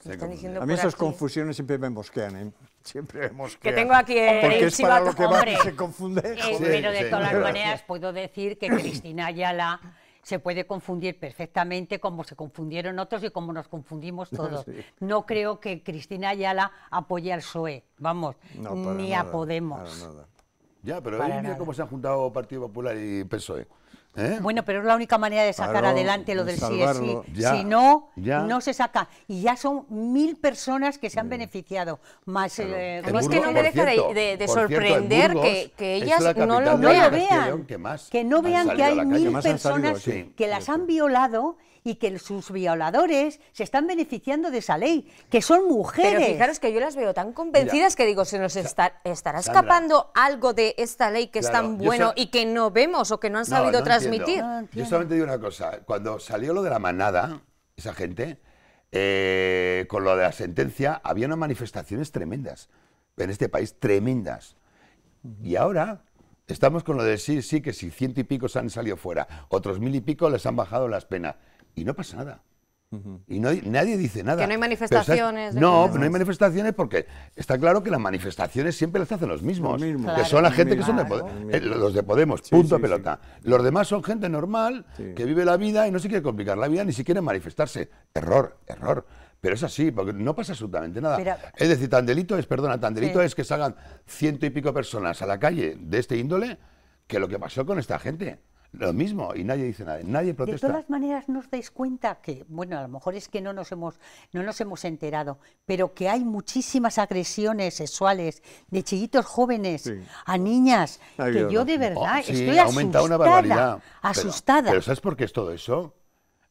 Se confundió. diciendo A mí esas aquí. confusiones siempre me mosquean, ¿eh? Siempre me mosquean. tengo aquí el- Porque es para lo que se confunde. Eh, Sí, pero de sí, todas sí. [laughs] maneras puedo decir que Cristina Ayala se puede confundir perfectamente como se confundieron otros y como nos confundimos [laughs] todos. No creo que Cristina Ayala apoye al PSOE, vamos, No, ni nada, a Podemos. para nada. Ya, pero hoy cómo se han juntado Partido Popular y PSOE. ¿Eh? Bueno, pero es la única manera de sacar Claro, adelante lo de del sí es sí. Ya, Si no, ya. no se saca. Y ya son mil personas que se han beneficiado, más eh, es que no me deja de- cierto, de- de por cierto, en sorprender que- ellas la no lo vean, que más que no vean que hay mil personas que las han violado y que sus violadores se están beneficiando de esa ley, que son mujeres. Pero fijaros que yo las veo tan convencidas que digo, se nos está, estará Sandra. escapando algo de esta ley que es tan bueno y que no vemos o que no han sabido no transmitir. No Yo solamente digo una cosa. Cuando salió lo de la manada, esa gente, eh, con lo de la sentencia, había unas manifestaciones tremendas en este país, tremendas. Y ahora estamos con lo de sí, sí, que si ciento y pico se han salido fuera, otros mil y pico les han bajado las penas. Y no pasa nada. Y no, nadie dice nada. Que no hay manifestaciones de No, no hay manifestaciones porque está claro que las manifestaciones siempre las hacen los mismos. Los mismos. Que Claro, son la gente que son de Podemos. los. Eh, los de Podemos, Sí, punto sí, pelota. Los demás son gente normal Sí. que vive la vida y no se quiere complicar la vida ni siquiera manifestarse. Error, error. Pero es así, porque no pasa absolutamente nada. Pero- es decir, tan delito es, perdona, tan delito Sí. es que salgan ciento y pico personas a la calle de este índole que lo que pasó con esta gente. Lo mismo, y nadie dice nada, nadie De protesta. todas maneras, ¿no os dais cuenta que, bueno, a lo mejor es que no nos hemos, no nos hemos enterado, pero que hay muchísimas agresiones sexuales de chiquitos jóvenes Sí. a niñas, que yo de verdad Oh, sí, estoy asustada, una barbaridad. Pero- asustada. Pero, ¿sabes por qué es todo eso?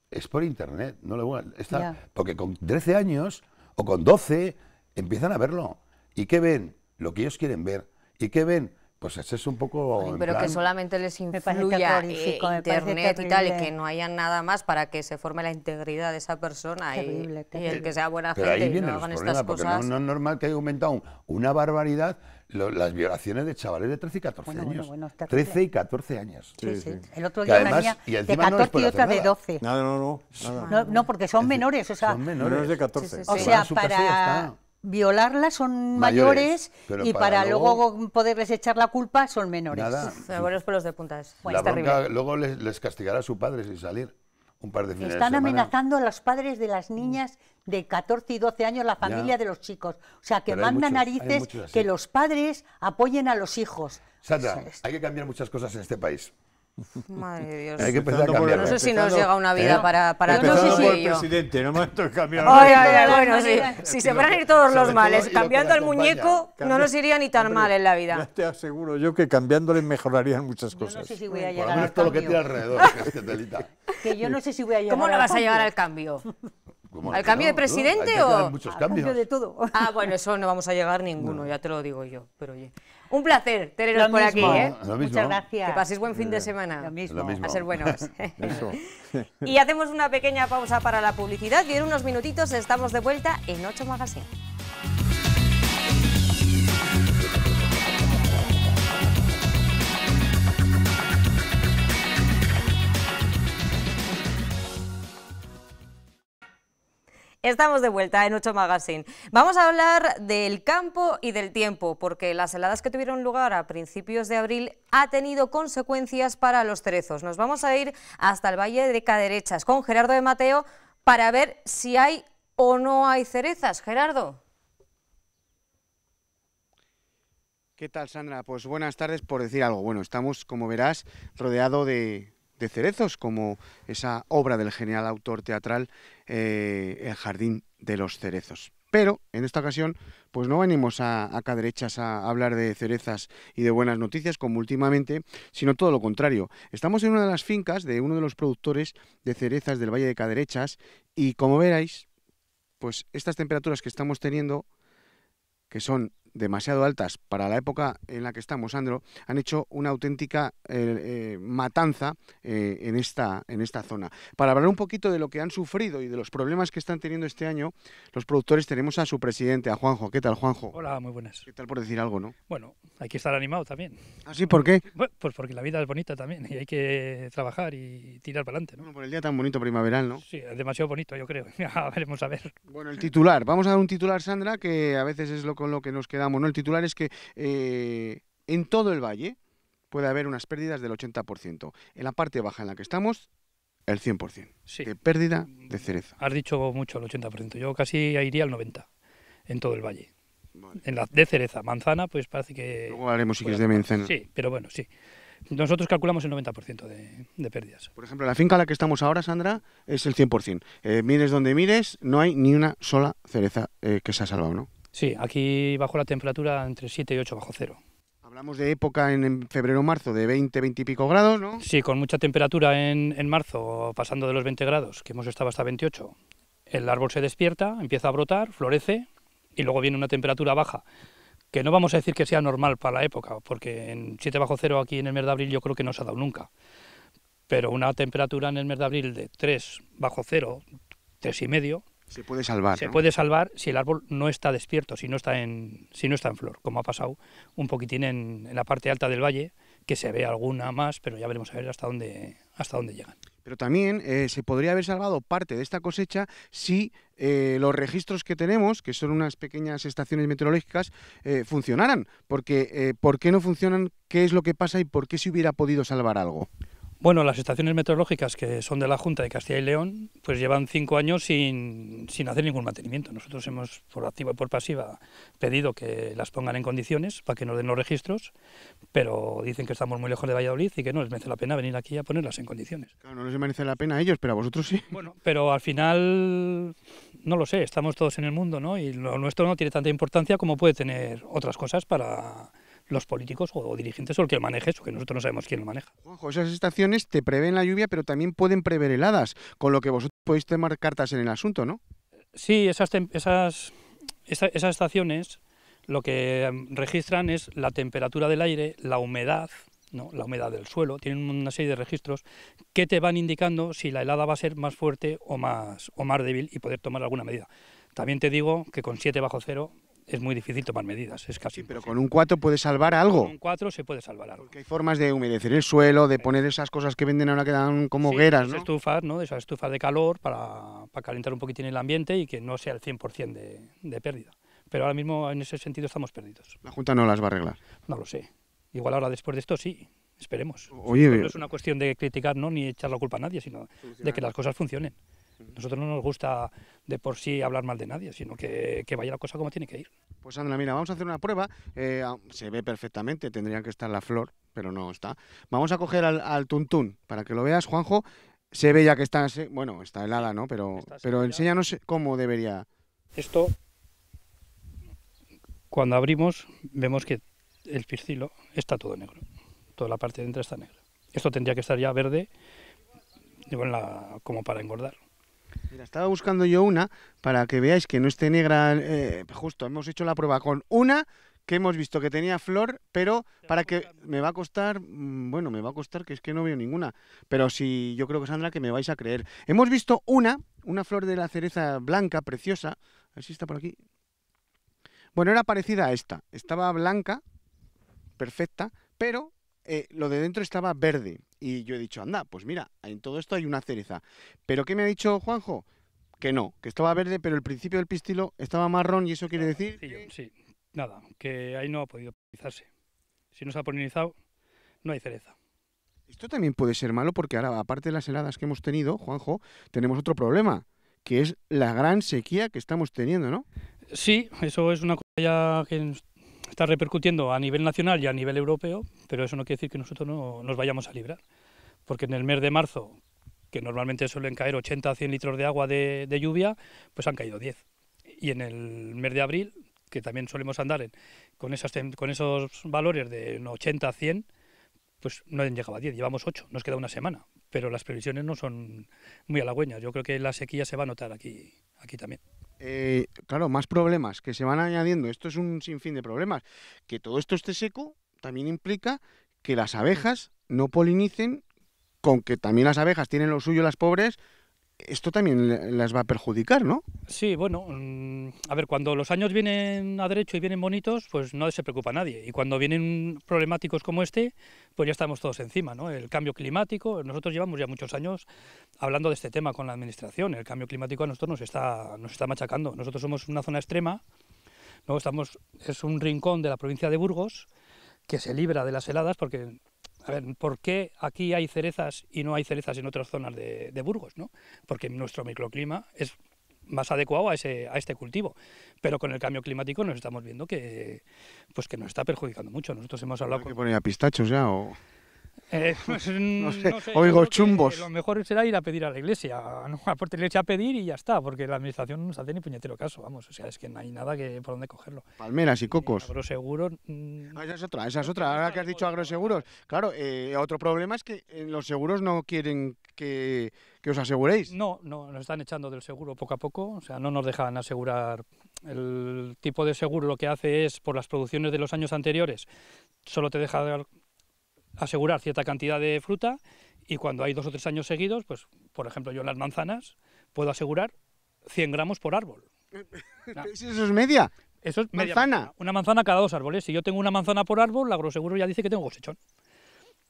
Es por internet, no lo está, Ya. Porque con 13 años o con 12 empiezan a verlo. ¿Y qué ven? Lo que ellos quieren ver. ¿Y qué ven? Pues ese es un poco. Ay, pero que plan- solamente les influya eh, internet y tal, y que no haya nada más para que se forme la integridad de esa persona y- Terrible, y, terrible. el que sea buena Pero gente ahí y vienen no los hagan problemas, estas porque cosas. no, no es normal que haya aumentado un- una barbaridad lo- las violaciones de chavales de 13 y 14 Bueno, bueno, años. bueno, terrible. 13 y 14 años. Sí, Sí, sí. El otro Que día una además- niña y de encima no les 14 y otra de nada. 12. Nada, no, no. nada. No, no, porque son menores, o sea, Son menores. Menores de 14. Sí, sí, o sea, y para. Violarlas son Mayores, y para para luego- luego poderles echar la culpa son menores. Nada. Los pelos de punta. Es, La es terrible. bronca luego les, les castigará a su padre sin salir un par de fines Están amenazando a los padres de las niñas de 14 y 12 años, la familia Ya. de los chicos. O sea, que Pero muchos, hay narices que los padres apoyen a los hijos. Sandra, O sea, es- hay que cambiar muchas cas en este país. [laughs] Madre de Dios. Hay que empezar a cambiar. No sé si nos llega una vida ¿Eh? para, para Yo no todos sé si el yo. presidente, no me estoy cambiando. Ay, ay, ay, bueno, sí. Si se que- a ir todos los males cambiando el muñeco, no nos iría ni tan Hombre, mal en la Ya vida. te aseguro yo que cambiándole mejorarían muchas Yo cosas. no sé si voy a llegar al todo lo que tiene alrededor. que es que telita. [laughs] Que yo no sé si voy a llegar ¿Cómo no al vas a llegar cambio. al cambio? [laughs] ¿Cómo ¿Al cambio de no? presidente Hay que o- muchos Al cambios. cambio de todo. Ah, bueno, eso no vamos a llegar ninguno, ya te lo digo yo. Pero oye, un placer teneros Lo por aquí, mismo. ¿eh? Lo mismo. Muchas gracias. Que paséis buen fin de semana. Lo mismo. Lo mismo. A ser buenos. [laughs] Eso. y hacemos una pequeña pausa para la publicidad y en unos minutitos estamos de vuelta en 8 Magazine. Estamos de vuelta en 8 Magazine. Vamos a hablar del campo y del tiempo, porque las heladas que tuvieron lugar a principios de abril ha tenido consecuencias para los cerezos. Nos vamos a ir hasta el Valle de Caderechas con Gerardo de Mateo para ver si hay o no hay cerezas. Gerardo. ¿Qué tal, Sandra? Pues buenas tardes por decir algo. Bueno, estamos, como verás, rodeado de, de cerezos, como esa obra del genial autor teatral eh, El Jardín de los Cerezos. Pero en esta ocasión, pues no venimos a, acá derechas a hablar de cerezas y de buenas noticias como últimamente, sino todo lo contrario. Estamos en una de las fincas de uno de los productores de cerezas del Valle de Caderechas y como veréis, pues estas temperaturas que estamos teniendo, que son demasiado altas para la época en la que estamos, Sandro, han hecho una auténtica eh, eh, matanza eh, en, esta, en esta zona. Para hablar un poquito de lo que han sufrido y de los problemas que están teniendo este año, los productores tenemos a su presidente, a Juanjo. ¿Qué tal, Juanjo? Hola, muy buenas. ¿Qué tal por decir algo, no? Bueno, hay que estar animado también. ¿Ah, sí? ¿Por qué? pues porque la vida es bonita también y hay que trabajar y tirar para adelante, ¿no? Bueno, por el día tan bonito primaveral, ¿no? Sí, es demasiado bonito, yo creo. [laughs] Veremos a ver. Bueno, el titular. Vamos a dar un titular, Sandra, que a veces es lo con lo que nos ¿no? El titular es que eh, en todo el valle puede haber unas pérdidas del 80%. En la parte baja en la que estamos, el 100% Sí. de pérdida de cereza. Has dicho mucho el 80%. Yo casi iría al 90% en todo el valle. En la de cereza, manzana, pues parece que... Luego haremos si quieres de mencena. Sí, pero bueno, sí. Nosotros calculamos el 90% de, de pérdidas. Por ejemplo, la finca a la que estamos ahora, Sandra, es el 100%. Eh, mires donde mires, no hay ni una sola cereza eh, que se ha salvado, ¿no? Sí, aquí bajo la temperatura entre 7 y 8 bajo cero. Hablamos de época en, febrero-marzo de 20, 20 y pico grados, ¿no? Sí, con mucha temperatura en, en marzo, pasando de los 20 grados, que hemos estado hasta 28, el árbol se despierta, empieza a brotar, florece y luego viene una temperatura baja, que no vamos a decir que sea normal para la época, porque en 7 bajo cero aquí en el mes de abril yo creo que no se ha dado nunca. Pero una temperatura en el mes de abril de 3 bajo cero, 3 y medio, Se puede salvar. se ¿no? puede salvar si el árbol no está despierto, si no está en, si no está en flor, como ha pasado un poquitín en, en la parte alta del valle, que se ve alguna más, pero ya veremos a ver hasta dónde, hasta dónde llegan. Pero también eh, se podría haber salvado parte de esta cosecha si eh, los registros que tenemos, que son unas pequeñas estaciones meteorológicas, eh, funcionaran. Porque, ¿Por qué no funcionan? ¿Qué es lo que pasa y por qué se hubiera podido salvar algo? Bueno, las estaciones meteorológicas que son de la Junta de Castilla y León, pues llevan cinco años sin, sin hacer ningún mantenimiento. Nosotros hemos, por activa y por pasiva, pedido que las pongan en condiciones para que nos den los registros, pero dicen que estamos muy lejos de Valladolid y que no les merece la pena venir aquí a ponerlas en condiciones. Claro, no les merece la pena a ellos, pero a vosotros sí. Bueno, pero al final, no lo sé, estamos todos en el mundo, ¿no? Y lo nuestro no tiene tanta importancia como puede tener otras cosas para los políticos o dirigentes o el que lo maneje eso, que nosotros no sabemos quién lo maneja. Juanjo, esas estaciones te prevén la lluvia, pero también pueden prever heladas, con lo que vosotros podéis tomar cartas en el asunto, ¿no? Sí, esas estaciones lo que em, registran es la temperatura del aire, la humedad, ¿no? la humedad del suelo, tienen una serie de registros que te van indicando si la helada va a ser más fuerte o más, o más débil y poder tomar alguna medida. También te digo que con 7 bajo cero es muy difícil tomar medidas, es casi Sí, pero imposible. con un 4 puedes salvar algo. Con un 4 se puede salvar algo. Porque hay formas de humedecer el suelo, de poner esas cosas que venden ahora que dan como Sí, hogueras, ¿no? estufas, ¿no? De esas estufas de calor para, para calentar un poquitín el ambiente y que no sea el 100% de, de pérdida. Pero ahora mismo en ese sentido estamos perdidos. La Junta no las va a arreglar. No lo sé. Igual ahora después de esto sí, esperemos. Oye, no es una cuestión de criticar ¿no? ni echar la culpa a nadie, sino de que las cosas funcionen. Nosotros no nos gusta de por sí hablar mal de nadie, sino que, que vaya la cosa como tiene que ir. Pues Sandra, mira, vamos a hacer una prueba. Eh, ah, se ve perfectamente, tendría que estar la flor, pero no está. Vamos a coger al, al tuntún para que lo veas, Juanjo. Se ve ya que está, bueno, está helada, ¿no? Pero, Está pero enséñanos cómo debería. Esto, cuando abrimos, vemos que el piscilo está todo negro. Toda la parte de dentro está negra. Esto tendría que estar ya verde, la- como para engordar. Mira, estaba buscando yo una para que veáis que no esté negra. eh, justo, hemos hecho la prueba con una que hemos visto que tenía flor, pero para que me va a costar, mm, bueno, me va a costar que es que no veo ninguna. Pero sí, yo creo que Sandra que me vais a creer. Hemos visto una, una flor de la cereza blanca, preciosa. A ver si está por aquí. Bueno, era parecida a esta. Estaba blanca, perfecta, pero eh, lo de dentro estaba verde. Y yo he dicho, anda, pues mira, en todo esto hay una cereza. Pero ¿qué me ha dicho Juanjo? que no, que estaba verde, pero el principio del pistilo estaba marrón y eso quiere decir... Sí, sí, nada, que ahí no ha podido polinizarse. Si no se ha polinizado, no hay cereza. Esto también puede ser malo porque ahora, aparte de las heladas que hemos tenido, Juanjo, tenemos otro problema, que es la gran sequía que estamos teniendo, ¿no? Sí, eso es una cosa ya que está repercutiendo a nivel nacional y a nivel europeo, pero eso no quiere decir que nosotros no nos vayamos a librar. Porque en el mes de marzo, que normalmente suelen caer 80 a 100 litros de agua de, lluvia, pues han caído 10. Y en el mes de abril, que también solemos andar en- con, esas, con esos valores de 80 a 100, pues no han llegado a 10, llevamos 8, nos queda una semana. Pero las previsiones no son muy halagüeñas. Yo creo que la sequía se va a notar aquí, aquí también. Eh, claro, más problemas que se van añadiendo. Esto es un sinfín de problemas. Que todo esto esté seco también implica que las abejas no polinicen, con que también las abejas tienen lo suyo, las pobres. Esto también las va a perjudicar, ¿no? Sí, bueno, mm, a ver, cuando los años vienen a derecho y vienen bonitos, pues no se preocupa nadie. Y cuando vienen problemáticos como este, pues ya estamos todos encima, ¿no? El cambio climático, nosotros llevamos ya muchos años hablando de este tema con la administración. El cambio climático a nosotros nos está, nos está machacando. Nosotros somos una zona extrema, ¿no? Estamos, es un rincón de la provincia de Burgos que se libra de las heladas porque... A ver, ¿por qué aquí hay cerezas y no hay cerezas en otras zonas de, de Burgos? ¿no? Porque nuestro microclima es más adecuado a, ese, a este cultivo. Pero con el cambio climático nos estamos viendo que, pues que nos está perjudicando mucho. Nosotros hemos hablado que con... poner a pistachos ya o... Eh, pues, mm, [laughs] sé, no sé, oigo creo que chumbos. Lo mejor será ir a pedir a la iglesia, ¿no? a la iglesia a pedir y ya está, porque la administración no nos hace ni puñetero caso, vamos. O sea, es que no hay nada que por dónde cogerlo. Palmeras y cocos. Agroseguro... mm, Ah, esa es otra, esa es otra. Ahora que has dicho agroseguros. Claro, eh, otro problema es que eh, los seguros no quieren que, que os aseguréis. No, no, nos están echando del seguro poco a poco, o sea, no nos dejan asegurar. El tipo de seguro lo que hace es, por las producciones de los años anteriores, solo te deja asegurar cierta cantidad de fruta y cuando hay dos o tres años seguidos, pues, por ejemplo, yo en las manzanas puedo asegurar 100 gramos por árbol. [laughs] Eso es media. Eso es media Manzana. Una manzana cada dos árboles. Si yo tengo una manzana por árbol, el agroseguro ya dice que tengo cosechón.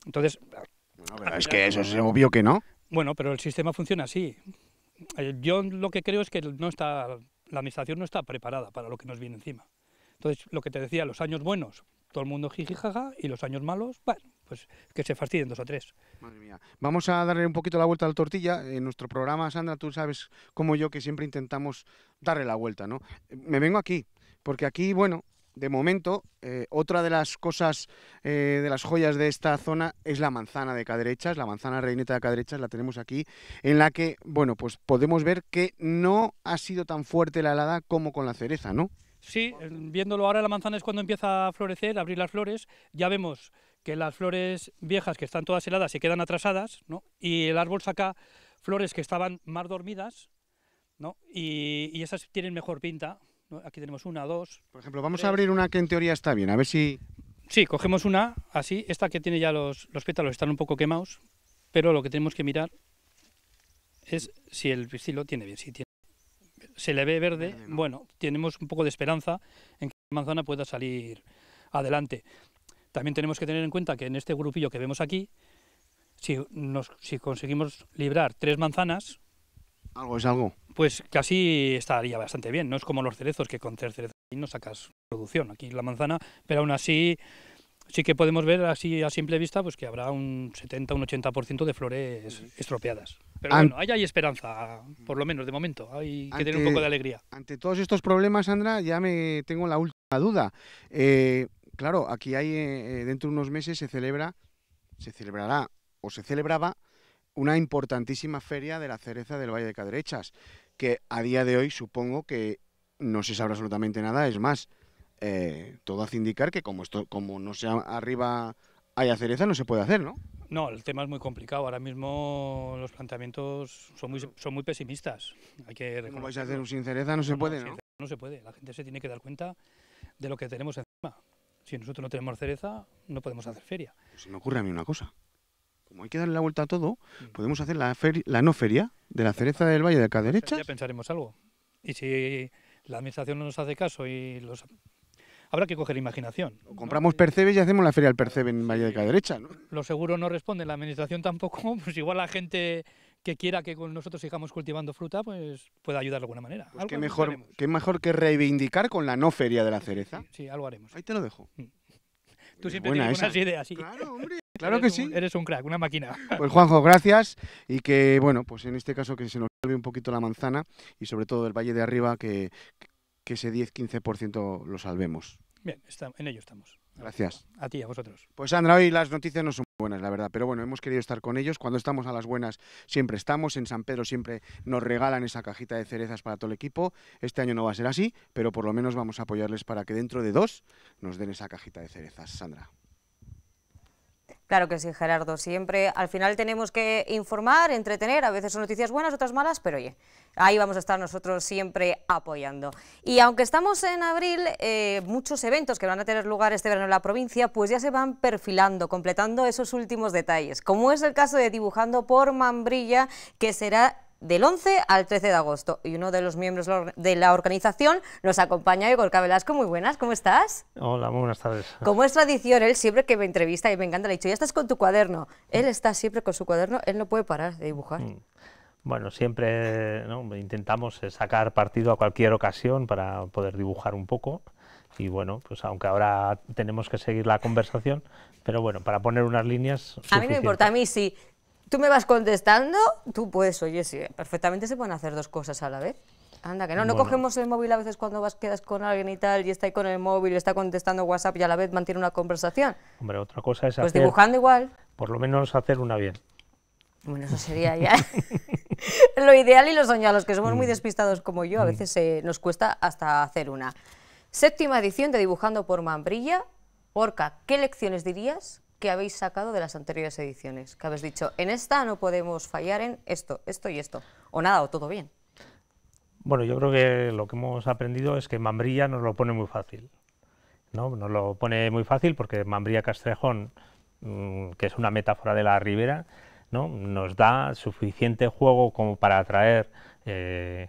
Entonces, es que eso es obvio que no. Bueno, pero el sistema funciona así. Eh, Yo lo que creo es que no está, la administración no está preparada para lo que nos viene encima. Entonces, lo que te decía, los años buenos, todo el mundo jiji jaja, y los años malos, bueno, pues que se fastidien dos o tres. Madre mía. Vamos a darle un poquito la vuelta a la tortilla. En nuestro programa, Sandra, tú sabes como yo que siempre intentamos darle la vuelta, ¿no? Me vengo aquí, porque aquí, bueno, de momento, eh, otra de las cosas, eh, de las joyas de esta zona es la manzana de caderechas, la manzana reineta de caderechas, la tenemos aquí, en la que, bueno, pues podemos ver que no ha sido tan fuerte la helada como con la cereza, ¿no? Sí, viéndolo ahora la manzana es cuando empieza a florecer, a abrir las flores, ya vemos que las flores viejas que están todas heladas se quedan atrasadas, ¿no? Y el árbol saca flores que estaban más dormidas, ¿no? Y, y esas tienen mejor pinta. ¿no? Aquí tenemos una, dos, Por ejemplo, vamos a abrir una que en teoría está bien, a ver si... Sí, cogemos una así, esta que tiene ya los, los pétalos están un poco quemados, pero lo que tenemos que mirar es si el pistilo tiene bien, si tiene, se le ve verde, Verde, ¿no? bueno, tenemos un poco de esperanza en que la manzana pueda salir adelante. También tenemos que tener en cuenta que en este grupillo que vemos aquí, si, nos, si conseguimos librar tres manzanas, Algo es algo. pues casi estaría bastante bien. No es como los cerezos, que con tres cerezos no sacas producción. Aquí la manzana, pero aún así sí que podemos ver así a simple vista pues que habrá un 70, un 80% de flores estropeadas. Pero bueno, ahí hay esperanza, por lo menos de momento. Hay que tener un poco de alegría. Ante todos estos problemas, Sandra, ya me tengo la última duda. Eh, claro, aquí hay eh, eh, dentro de unos meses se celebra, se celebrará o se celebraba una importantísima feria de la cereza del Valle de Caderechas, que a día de hoy supongo que no se sabrá absolutamente nada. Es más, eh, todo hace indicar que como esto, como no sea arriba haya cereza, no se puede hacer, ¿no? No, el tema es muy complicado. Ahora mismo los planteamientos son muy, son muy pesimistas. Hay que ¿Cómo vais a hacer sin cereza? No se puede, ¿no? no se puede. La gente se tiene que dar cuenta de lo que tenemos encima. Si nosotros no tenemos cereza, no podemos hacer feria. Se me ocurre a mí una cosa. Como hay que darle la vuelta a todo, Mm. podemos hacer la, la no feria de la cereza del Valle de Caderechas. Ya pensaremos algo. Y si la administración no nos hace caso y los habrá que coger imaginación. ¿no? Compramos percebes y hacemos la feria del percebe en Valle de Caderechas, ¿no? Los seguros no responden, la administración tampoco, [laughs] pues igual la gente que quiera que con nosotros sigamos cultivando fruta, pues pueda ayudar de alguna manera. Pues qué, mejor, qué mejor que reivindicar con la no feria de la cereza. Sí, sí, algo haremos. Ahí te lo dejo. Tú siempre buena tienes esa. buenas ideas, sí. Claro, hombre. [laughs] Claro Eres que un- sí. Eres un crack, una máquina. [laughs] Pues Juanjo, gracias. Y que, bueno, pues en este caso que se nos vuelve un poquito la manzana y sobre todo el Valle de Arriba, que, que ese 10-15% lo salvemos. Bien, está- en ello estamos. Gracias. A ti, a vosotros. Pues Sandra, hoy las noticias no son buenas, la verdad, pero bueno, hemos querido estar con ellos. Cuando estamos a las buenas, siempre estamos. En San Pedro siempre nos regalan esa cajita de cerezas para todo el equipo. Este año no va a ser así, pero por lo menos vamos a apoyarles para que dentro de dos nos den esa cajita de cerezas. Sandra. Claro que sí, Gerardo. Siempre al final tenemos que informar, entretener, a veces son noticias buenas, otras malas, pero oye, ahí vamos a estar nosotros siempre apoyando. Y aunque estamos en abril, eh, muchos eventos que van a tener lugar este verano en la provincia, pues ya se van perfilando, completando esos últimos detalles, como es el caso de Dibujando por Mambrilla, que será del 11 al 13 de agosto. Y uno de los miembros de la organización nos acompaña, Igor Velasco. Muy buenas, ¿cómo estás? Hola, muy buenas tardes. Como es tradición, él siempre que me entrevista y me encanta, le he dicho, ya estás con tu cuaderno. Él está siempre con su cuaderno, él no puede parar de dibujar. Mm. Bueno, siempre ¿no? intentamos eh, sacar partido a cualquier ocasión para poder dibujar un poco. Y bueno, pues aunque ahora tenemos que seguir la conversación, pero bueno, para poner unas líneas. A mí no me importa, a mí si tú me vas contestando, tú puedes, oye, sí, perfectamente se pueden hacer dos cosas a la vez. Anda, que no, no Bueno. cogemos el móvil a veces cuando vas, quedas con alguien y tal, y está ahí con el móvil, está contestando WhatsApp y a la vez mantiene una conversación. Hombre, otra cosa es Pues hacer, dibujando igual. por lo menos hacer una bien. Bueno, eso sería ya [laughs] lo ideal y lo soñado. Los que somos Mm. muy despistados como yo, a veces eh, nos cuesta hasta hacer una. Séptima edición de Dibujando por Mambrilla. Orca, ¿qué lecciones dirías que habéis sacado de las anteriores ediciones? Que habéis dicho, en esta no podemos fallar en esto, esto y esto. O nada, o todo bien. Bueno, yo creo que lo que hemos aprendido es que Mambrilla nos lo pone muy fácil. ¿no? Nos lo pone muy fácil porque Mambrilla Castrejón, mm, que es una metáfora de la ribera, ¿no? nos da suficiente juego como para atraer eh,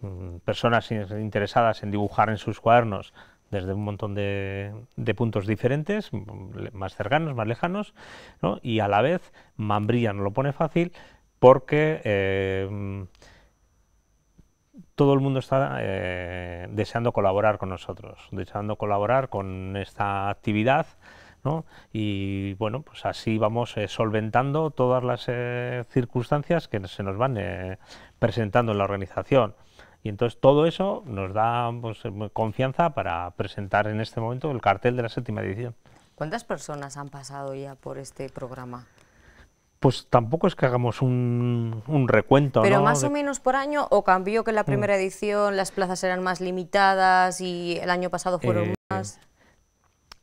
mm, personas in- interesadas en dibujar en sus cuadernos desde un montón de, puntos diferentes, más cercanos, más lejanos, ¿no? y a la vez Mambrilla nos lo pone fácil porque eh, todo el mundo está eh, deseando colaborar con nosotros, deseando colaborar con esta actividad, ¿no? Y bueno, pues así vamos eh, solventando todas las circunstancias que se nos van presentando en la organización. Y entonces todo eso nos da pues, eh, confianza para presentar en este momento el cartel de la séptima edición. ¿Cuántas personas han pasado ya por este programa? Pues tampoco es que hagamos un, un recuento, ¿Pero ¿no? más o menos por año o cambió que en la Mm. primera edición las plazas eran más limitadas y el año pasado fueron Eh, más?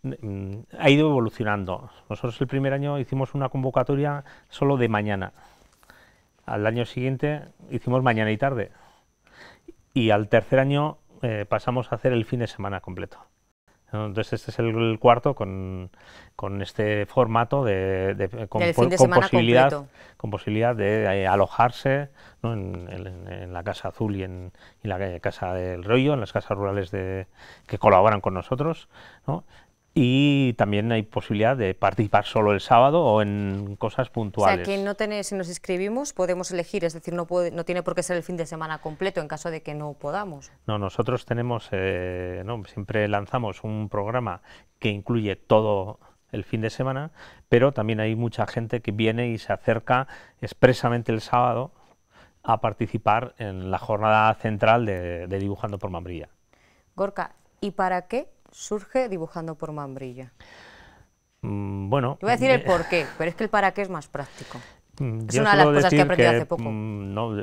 mm, ha ido evolucionando. Nosotros el primer año hicimos una convocatoria solo de mañana. Al año siguiente hicimos mañana y tarde. Y al tercer año eh, pasamos a hacer el fin de semana completo. Entonces este es el, cuarto con, con este formato de, de- con, de con posibilidad, con posibilidad de eh, alojarse ¿no? en, en- en la Casa Azul y en, y la eh, Casa del Rollo, en las casas rurales de, que colaboran con nosotros. ¿no? Y también hay posibilidad de participar solo el sábado o en cosas O puntuales. sea, que no tiene, si nos inscribimos podemos elegir, es decir, no, puede, no tiene por qué ser el fin de semana completo en caso de que no podamos. No, nosotros tenemos, eh, ¿no? siempre lanzamos un programa que incluye todo el fin de semana, pero también hay mucha gente que viene y se acerca expresamente el sábado a participar en la jornada central de, de Dibujando por Mambrilla. Gorka, ¿y para qué surge Dibujando por Mambrilla? Mm, bueno, Te voy a decir el eh, por qué, pero es que el para qué es más práctico. Mm, Es una de las cosas que he decir aprendido hace poco. mm, no,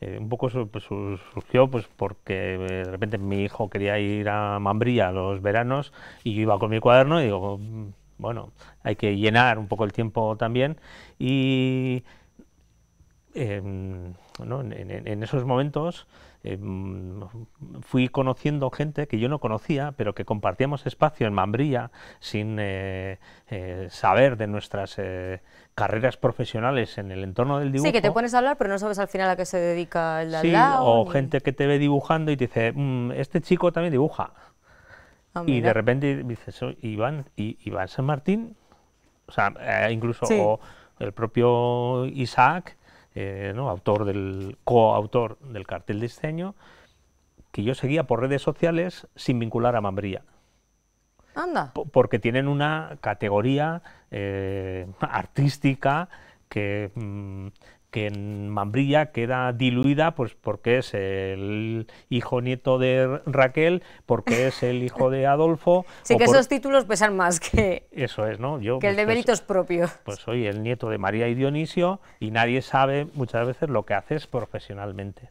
eh, un poco su- pues, su- surgió pues porque eh, de repente mi hijo quería ir a Mambrilla a los veranos y yo iba con mi cuaderno y digo, bueno, hay que llenar un poco el tiempo también y em, ¿no? en, en- en esos momentos em, fui conociendo gente que yo no conocía, pero que compartíamos espacio en Mambrilla sin eh, eh, saber de nuestras eh, carreras profesionales en el entorno del dibujo. Sí, que te pones a hablar, pero no sabes al final a qué se dedica el de al Sí, lado. o ni- gente que te ve dibujando y te dice, "Mm, este chico también dibuja. Ah, Y de repente dices, "Oh, Iván, y Iván San Martín, o sea, eh, incluso Sí. o el propio Isaac, eh, ¿no? autor del, coautor del cartel de este año, que yo seguía por redes sociales sin vincular a Mambrilla. Anda. Po- Porque tienen una categoría eh, [laughs] artística que, mm, que en Mambrilla queda diluida pues porque es el hijo nieto de Raquel, porque es el hijo de Adolfo. [laughs] Sí que por- esos títulos pesan más que, Eso es, ¿no? Yo, que el de pues, méritos propios. pues soy el nieto de María y Dionisio y nadie sabe muchas veces lo que haces profesionalmente.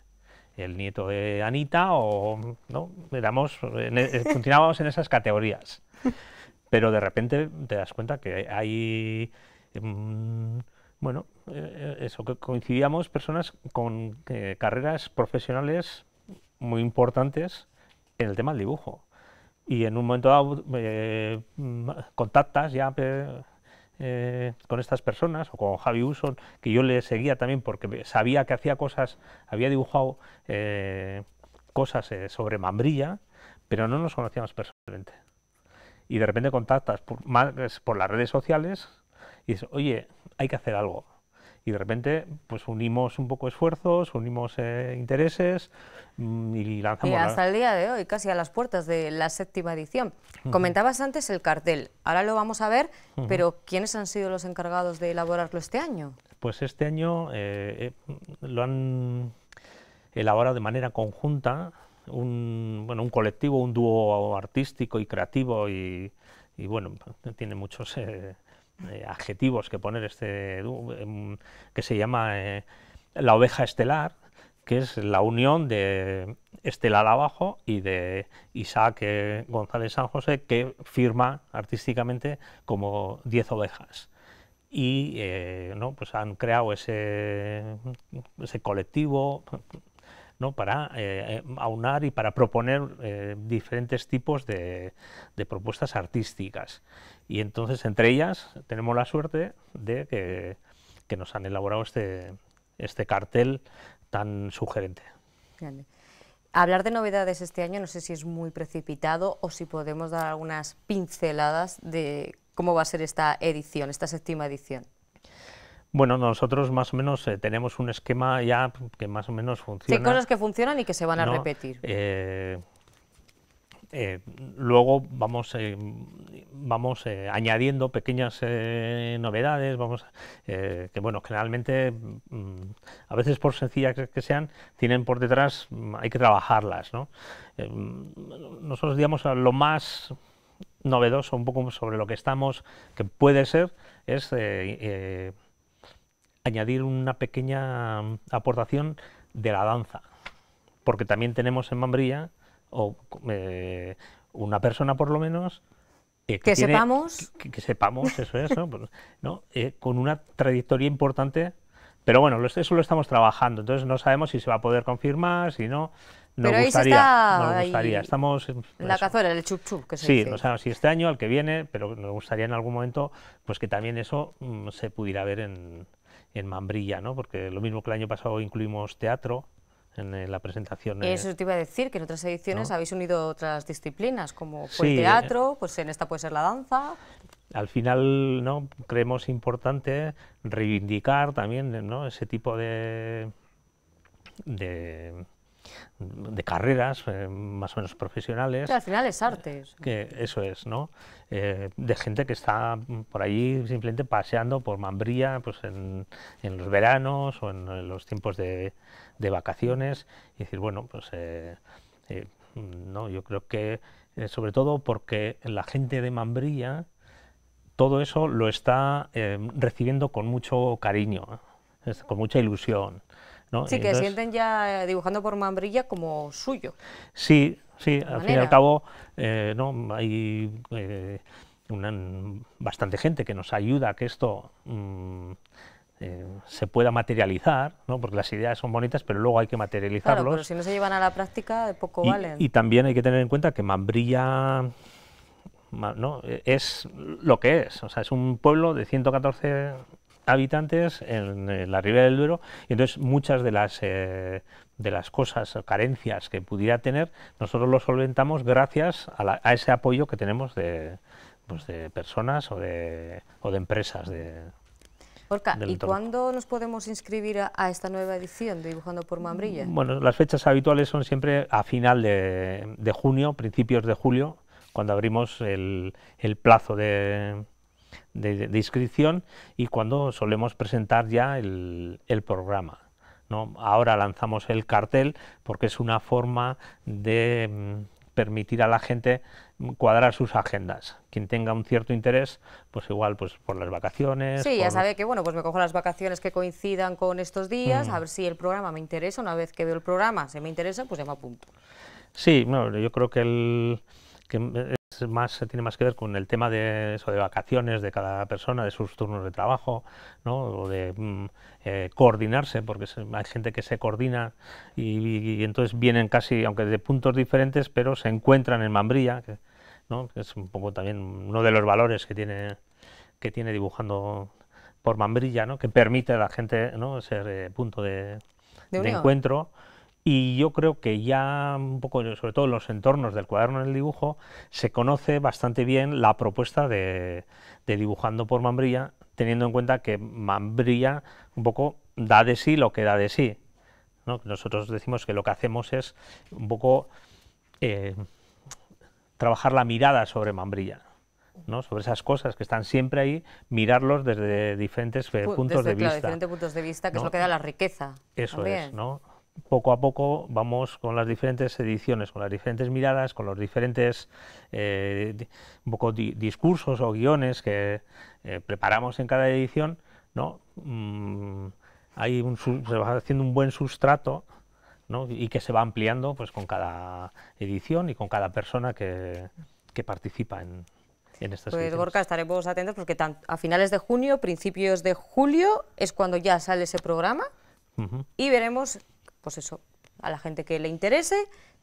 El nieto de Anita o no, éramos, en e- funcionábamos en esas categorías. Pero de repente te das cuenta que hay, mm, bueno, eh, eso, que coincidíamos personas con eh, carreras profesionales muy importantes en el tema del dibujo. Y en un momento dado eh, mm, contactas ya eh, eh, con estas personas, o con Javi Uson, que yo le seguía también porque sabía que hacía cosas, había dibujado eh, cosas eh, sobre Mambrilla, pero no nos conocíamos personalmente. Y de repente contactas por, más por las redes sociales y dices, oye, hay que hacer algo. Y de repente, pues unimos un poco esfuerzos, unimos eh, intereses mm, y lanzamos Y la- hasta el día de hoy, casi a las puertas de la séptima edición. Comentabas antes el cartel, ahora lo vamos a ver, pero ¿quiénes han sido los encargados de elaborarlo este año? Pues este año eh, eh, lo han elaborado de manera conjunta un, bueno, un colectivo, un dúo artístico y creativo y, y, bueno, tiene muchos eh, eh, adjetivos que poner este em, que se llama eh, La Oveja Estelar, que es la unión de Estelar Abajo y de Isaac eh, González San José, que firma artísticamente como Diez Ovejas y ¿no? pues han creado ese, ese colectivo ¿no? para eh, aunar y para proponer eh, diferentes tipos de, propuestas artísticas. Y entonces, entre ellas, tenemos la suerte de que, nos han elaborado este, este cartel tan sugerente. Hablar de novedades este año no sé si es muy precipitado o si podemos dar algunas pinceladas de cómo va a ser esta edición, esta séptima edición. Bueno, nosotros más o menos eh, tenemos un esquema ya que más o menos Sí, funciona. hay cosas que funcionan y que se van a ¿no? repetir. Eh, eh, luego vamos, vamos añadiendo pequeñas eh, novedades, vamos, eh, que bueno, generalmente, mm, a veces por sencillas que, sean, tienen por detrás, mm, hay que trabajarlas, ¿no? Mm, nosotros, digamos, lo más novedoso, un poco sobre lo que estamos, que puede ser, es añadir una pequeña mm, aportación de la danza porque también tenemos en Mambrilla o eh, una persona por lo menos eh, Que tiene- sepamos. que, que sepamos eso es ¿no? Pues, ¿no? Eh, con una trayectoria importante pero bueno eso lo estamos trabajando entonces no sabemos si se va a poder confirmar si no nos Pero ahí gustaría está nos ahí gustaría estamos La eso. cazuela, el chup chup, que se Sí, dice. no sabemos si este año, al que viene, pero nos gustaría en algún momento pues que también eso mm, se pudiera ver en, en Mambrilla, ¿no? Porque lo mismo que el año pasado incluimos teatro en, eh, la presentación. Eso te iba a decir, que en otras ediciones ¿no? habéis unido otras disciplinas, como fue el Sí, teatro, pues en esta puede ser la danza. al final no creemos importante reivindicar también ¿no? ese tipo de, de, de carreras eh, más o menos profesionales Que al final es arte. que eso es no Eh, de gente que está por allí simplemente paseando por Mambrilla pues en, en los veranos o en, en los tiempos de, de vacaciones y decir bueno pues eh, eh, no yo creo que eh, sobre todo porque la gente de Mambrilla todo eso lo está eh, recibiendo con mucho cariño, con mucha ilusión. ¿No? Sí, que sienten ya eh, dibujando por Mambrilla como suyo. Sí, sí, al fin y manera. al cabo eh, ¿no? hay eh, una- bastante gente que nos ayuda a que esto mm, eh, se pueda materializar, ¿no? porque las ideas son bonitas, pero luego hay que Claro, materializarlos. pero si no se llevan a la práctica, de poco Y, valen. y también hay que tener en cuenta que Mambrilla ma- ¿no? es lo que es. O sea, es un pueblo de 114 habitantes en, eh, la ribera del Duero y entonces muchas de las eh, de las cosas o carencias que pudiera tener nosotros lo solventamos gracias a, la- a ese apoyo que tenemos de, pues de personas o de, o de empresas de, Orca, ¿y entorno. cuándo nos podemos inscribir a, a esta nueva edición de Dibujando por Mambrilla? Bueno, las fechas habituales son siempre a final de, de junio, principios de julio, cuando abrimos el, el plazo de, de- de inscripción y cuando solemos presentar ya el, el programa. ¿no? Ahora lanzamos el cartel porque es una forma de mm, permitir a la gente mm, cuadrar sus agendas. Quien tenga un cierto interés, pues igual pues por las vacaciones. Sí, ya sabe que bueno, pues me cojo las vacaciones que coincidan con estos días, Mm. a ver si el programa me interesa. Una vez que veo el programa, si me interesa, pues ya me apunto. Sí, no, yo creo que el que es más tiene más que ver con el tema de eso de vacaciones de cada persona, de sus turnos de trabajo, ¿no? O de mm, eh, coordinarse, porque se- hay gente que se coordina y, y entonces vienen casi, aunque de puntos diferentes, pero se encuentran en Mambrilla, que, ¿no? que es un poco también uno de los valores que tiene que tiene dibujando por Mambrilla, ¿no? que permite a la gente ¿no? ser eh, punto de, De de encuentro. Y yo creo que ya un poco, sobre todo en los entornos del cuaderno del dibujo, se conoce bastante bien la propuesta de, de dibujando por Mambrilla, teniendo en cuenta que Mambrilla un poco da de sí lo que da de sí. ¿no? Nosotros decimos que lo que hacemos es un poco eh, trabajar la mirada sobre Mambrilla. ¿no? sobre esas cosas que están siempre ahí, mirarlos desde diferentes eh, Pu- puntos desde, de claro, vista. diferentes puntos de vista, que es lo que da la riqueza. Eso también. es, ¿no? Poco a poco vamos con las diferentes ediciones, con las diferentes miradas, con los diferentes eh, un poco di- discursos o guiones que eh, preparamos en cada edición, ¿no? Mm, hay un, se va haciendo un buen sustrato, ¿no? Y que se va ampliando, pues, con cada edición y con cada persona que, que participa en, en estas Pues ediciones. Gorka, estaremos atentos porque tan- a finales de junio, principios de julio, es cuando ya sale ese programa Ujú. y veremos, pues eso, a la gente que le interese,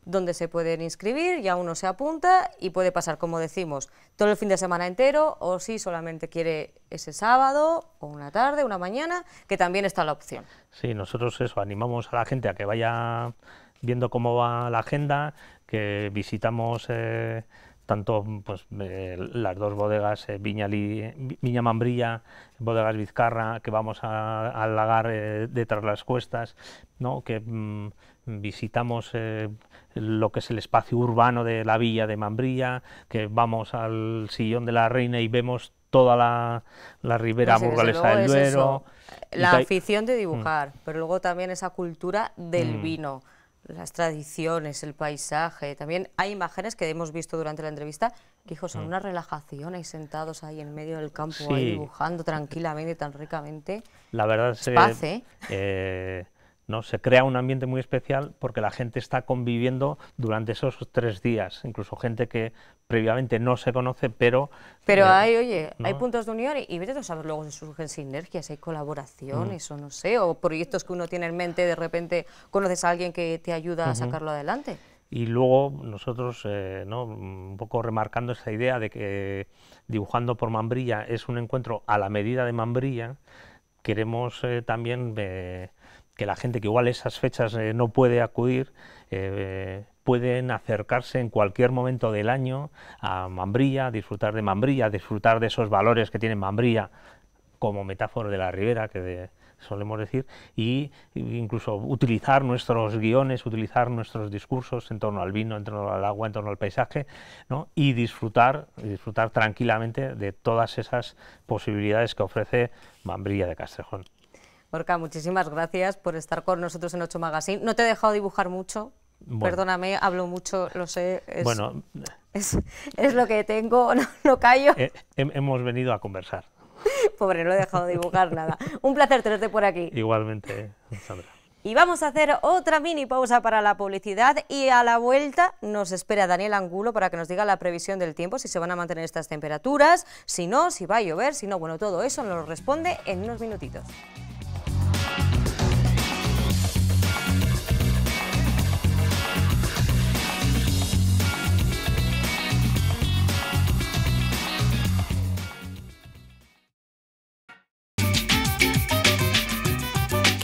dónde se pueden inscribir, ya uno se apunta y puede pasar, como decimos, todo el fin de semana entero o si solamente quiere ese sábado o una tarde, una mañana, que también está la opción. Sí, nosotros eso, animamos a la gente a que vaya viendo cómo va la agenda, que visitamos eh, tanto pues, eh, las dos bodegas eh, Viña, Li- Vi- Viña Mambrilla, bodegas Vizcarra, que vamos a- al lagar eh, de Tras las Cuestas, ¿no? que mm, visitamos eh, lo que es el espacio urbano de la villa de Mambrilla, que vamos al sillón de la Reina y vemos toda la, la ribera Pues, burgalesa del Duero. La afición de dibujar, pero luego también esa cultura del Mm. vino, las tradiciones, el paisaje. También hay imágenes que hemos visto durante la entrevista que, hijo, son una relajación ahí sentados ahí en medio del campo, ahí Mm. Dibujando tranquilamente, tan ricamente. La verdad es que paz, ¿eh? No se crea un ambiente muy especial porque la gente está conviviendo durante esos tres días, incluso gente que previamente no se conoce, pero Pero eh, hay, oye, hay puntos de unión y, y vete a saber luego si surgen sinergias, hay Mm. colaboraciones o no sé, o proyectos que uno tiene en mente, de repente conoces a alguien que te ayuda a sacarlo adelante. Y luego nosotros, eh, ¿no? un poco remarcando esa idea de que dibujando por Mambrilla es un encuentro a la medida de Mambrilla, queremos eh, también que la gente que igual esas fechas eh, no puede acudir, eh, pueden acercarse en cualquier momento del año a Mambrilla, disfrutar de Mambrilla, disfrutar de esos valores que tiene Mambrilla como metáfora de la ribera, que solemos decir, y incluso utilizar nuestros guiones, utilizar nuestros discursos en torno al vino, en torno al agua, en torno al paisaje, ¿no? y disfrutar, disfrutar tranquilamente de todas esas posibilidades que ofrece Mambrilla de Castrejón. Orca, muchísimas gracias por estar con nosotros en 8 Magazine. No te he dejado dibujar mucho, Bueno. perdóname, hablo mucho, lo sé, es, Bueno, es, es lo que tengo, [laughs] no, no callo. eh, hem- hemos venido a conversar. [laughs] Pobre, no he dejado dibujar nada. Un placer tenerte por aquí. Igualmente, Sandra. Y vamos a hacer otra mini pausa para la publicidad y a la vuelta nos espera Daniel Angulo para que nos diga la previsión del tiempo, si se van a mantener estas temperaturas, si no, si va a llover, si no, bueno, todo eso nos lo responde en unos minutitos.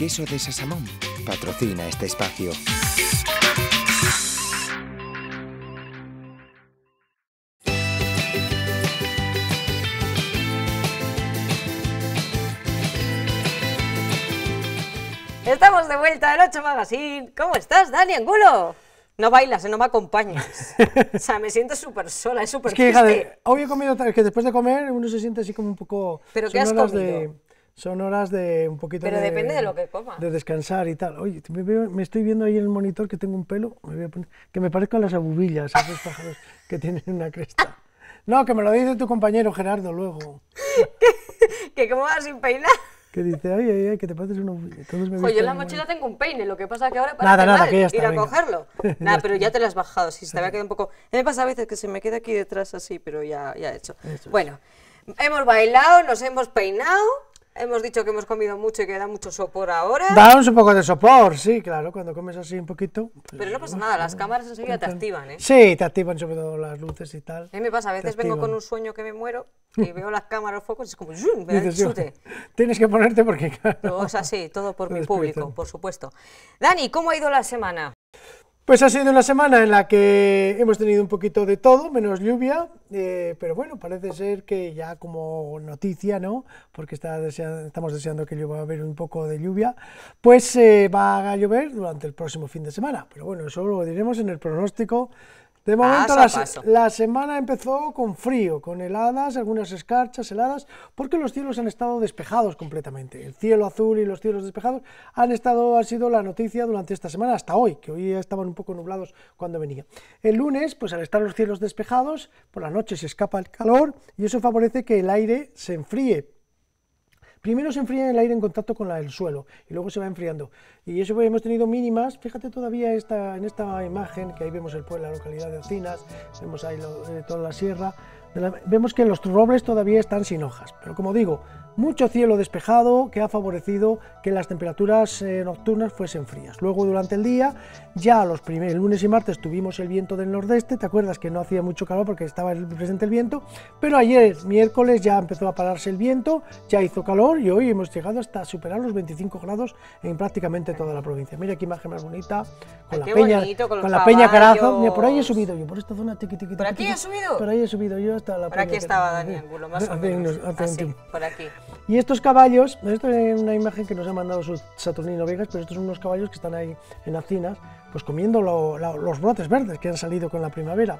Queso de Sasamón patrocina este espacio. Estamos de vuelta en 8 Magazine. ¿Cómo estás, Dani Angulo? No bailas, no me acompañas. O sea, me siento súper sola, es súper Es que, hija, triste. de, hoy he comido, tal- es que después de comer uno se siente así como un poco... ¿Pero qué has comido? De, son horas de un poquito Pero de... depende de lo que comas. De descansar y tal. Oye, me, veo- me estoy viendo ahí en el monitor que tengo un pelo, me voy a poner- que me parezco a las abubillas, esos pájaros que tienen una cresta. No, que me lo dice tu compañero Gerardo luego. [laughs] ¿Que cómo vas sin peinar? Que dice, ay, ay, ay, que te pareces una abubilla. Todos me Oye, visten en la mochila tengo un peine, lo que pasa que ahora Nada, parece nada, mal que ya está, ir a venga. cogerlo. [laughs] Nada, pero ya te lo has bajado, si se te había quedado un poco... Me pasa a veces que se me queda aquí detrás así, pero ya, ya he hecho. Bueno, hemos bailado, nos hemos peinado, hemos dicho que hemos comido mucho y que da mucho sopor ahora, Damos un poco de sopor, sí, claro, cuando comes así un poquito. pues, pero no pasa nada, las cámaras enseguida te activan, ¿eh? Sí, te activan sobre todo las luces y tal. A mí me pasa, a veces vengo con un sueño que me muero [laughs] y veo las cámaras, focos y es como ¡zum! me da Dices, chute. Tienes que ponerte porque, [laughs] claro, Todo es así, todo por mi público, por supuesto. Dani, ¿cómo ha ido la semana? Pues ha sido una semana en la que hemos tenido un poquito de todo, menos lluvia, eh, pero bueno, parece ser que ya como noticia, ¿no? Porque estamos deseando que va a haber un poco de lluvia, pues eh, va a llover durante el próximo fin de semana. Pero bueno, eso lo diremos en el pronóstico. De momento la, semana empezó con frío, con heladas, algunas escarchas, heladas, porque los cielos han estado despejados completamente. El cielo azul y los cielos despejados han estado, ha sido la noticia durante esta semana hasta hoy, que hoy estaban un poco nublados cuando venía. El lunes, pues al estar los cielos despejados, por la noche se escapa el calor y eso favorece que el aire se enfríe Primero se enfría el aire en contacto con la- el suelo y luego se va enfriando. Y eso hemos tenido mínimas, fíjate todavía esta, en esta imagen, que ahí vemos el pueblo, la localidad de Alcinas, vemos ahí eh, toda la sierra, vemos que los robles todavía están sin hojas. Pero como digo, mucho cielo despejado que ha favorecido que las temperaturas eh, nocturnas fuesen frías. Luego durante el día, ya los primeros, lunes y martes tuvimos el viento del nordeste, ¿te acuerdas que no hacía mucho calor porque estaba presente el viento? Pero ayer, miércoles, ya empezó a pararse el viento, ya hizo calor y hoy hemos llegado hasta superar los 25 grados en prácticamente toda la provincia. Mira qué imagen más bonita, con Ay, la peña, bonito, con los la peña Carazo. Mira, por ahí he subido yo, por esta zona, tiqui, tiqui, ¿Por tiqui, aquí tiqui. has subido? Por ahí he subido yo hasta la Por aquí estaba. Dani Angulo, más [laughs] o menos. Así, tiempo. por aquí. Y estos caballos, esto es una imagen que nos ha mandado Saturnino Vegas, pero estos son unos caballos que están ahí en Acinas, pues comiendo lo- los brotes verdes que han salido con la primavera.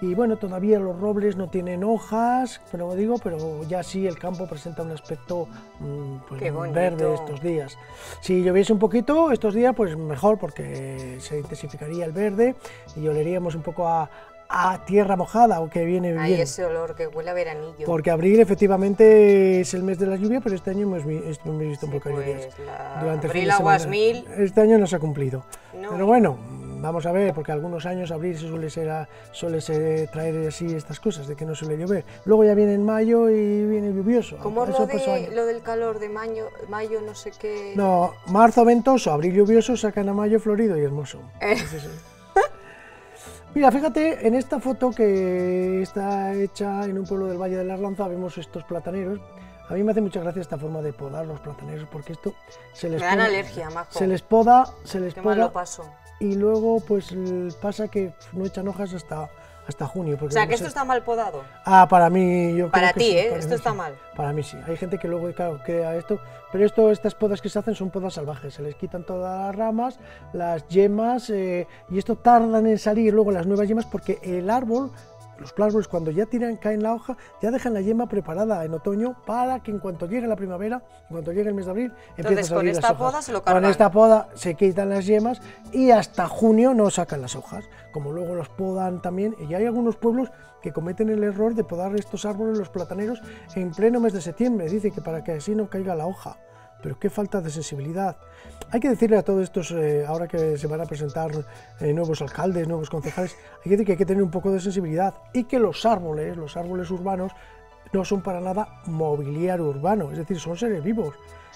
Y bueno, todavía los robles no tienen hojas, pero digo, pero ya sí el campo presenta un aspecto mm, pues, verde estos días. Si lloviese un poquito estos días, pues mejor, porque se intensificaría el verde y oleríamos un poco a, a tierra mojada, o que viene Hay bien. ese olor que huele a veranillo. Porque abril efectivamente es el mes de la lluvia, pero este año hemos, hemos visto un Sí, poco de lluvias. pues, la- Durante abril aguas mil. Este año no se ha cumplido. No. Pero bueno, vamos a ver, porque algunos años abril se suele, ser a- suele ser traer así estas cosas, de que no suele llover. Luego ya viene en mayo y viene lluvioso. ¿Cómo lo, de, lo del calor de mayo, mayo no sé qué? No, marzo ventoso, abril lluvioso, sacan a mayo florido y hermoso. Eh. Sí. Mira, fíjate, en esta foto que está hecha en un pueblo del Valle de la Arlanza, vemos estos plataneros. A mí me hace mucha gracia esta forma de podar los plataneros, porque esto se les Me dan poda- alergia, majo. Se les poda, se les Qué mal poda lo paso. y luego pues pasa que no echan hojas hasta, hasta junio. O Porque sea, no que esto está mal podado. Ah, para mí, yo Para ti, sí, ¿eh? para Esto está sí. mal. Para mí sí. Hay gente que luego, claro, crea esto, pero esto, estas podas que se hacen son podas salvajes. Se les quitan todas las ramas, las yemas, eh, y esto tardan en salir luego las nuevas yemas porque el árbol, los árboles cuando ya tiran, caen la hoja, ya dejan la yema preparada en otoño para que en cuanto llegue la primavera, en cuanto llegue el mes de abril, empiecen a Entonces, con salir esta las hojas. poda se lo Con cargan. esta poda se quitan las yemas y hasta junio no sacan las hojas. Como luego los podan también, y hay algunos pueblos que cometen el error de podar estos árboles, los plataneros, en pleno mes de septiembre. Dice que para que así no caiga la hoja. Pero qué falta de sensibilidad. Hay que decirle a todos estos, eh, ahora que se van a presentar eh, nuevos alcaldes, nuevos concejales, hay que decir que hay que tener un poco de sensibilidad y que los árboles, los árboles urbanos, no son para nada mobiliario urbano, es decir, son seres vivos,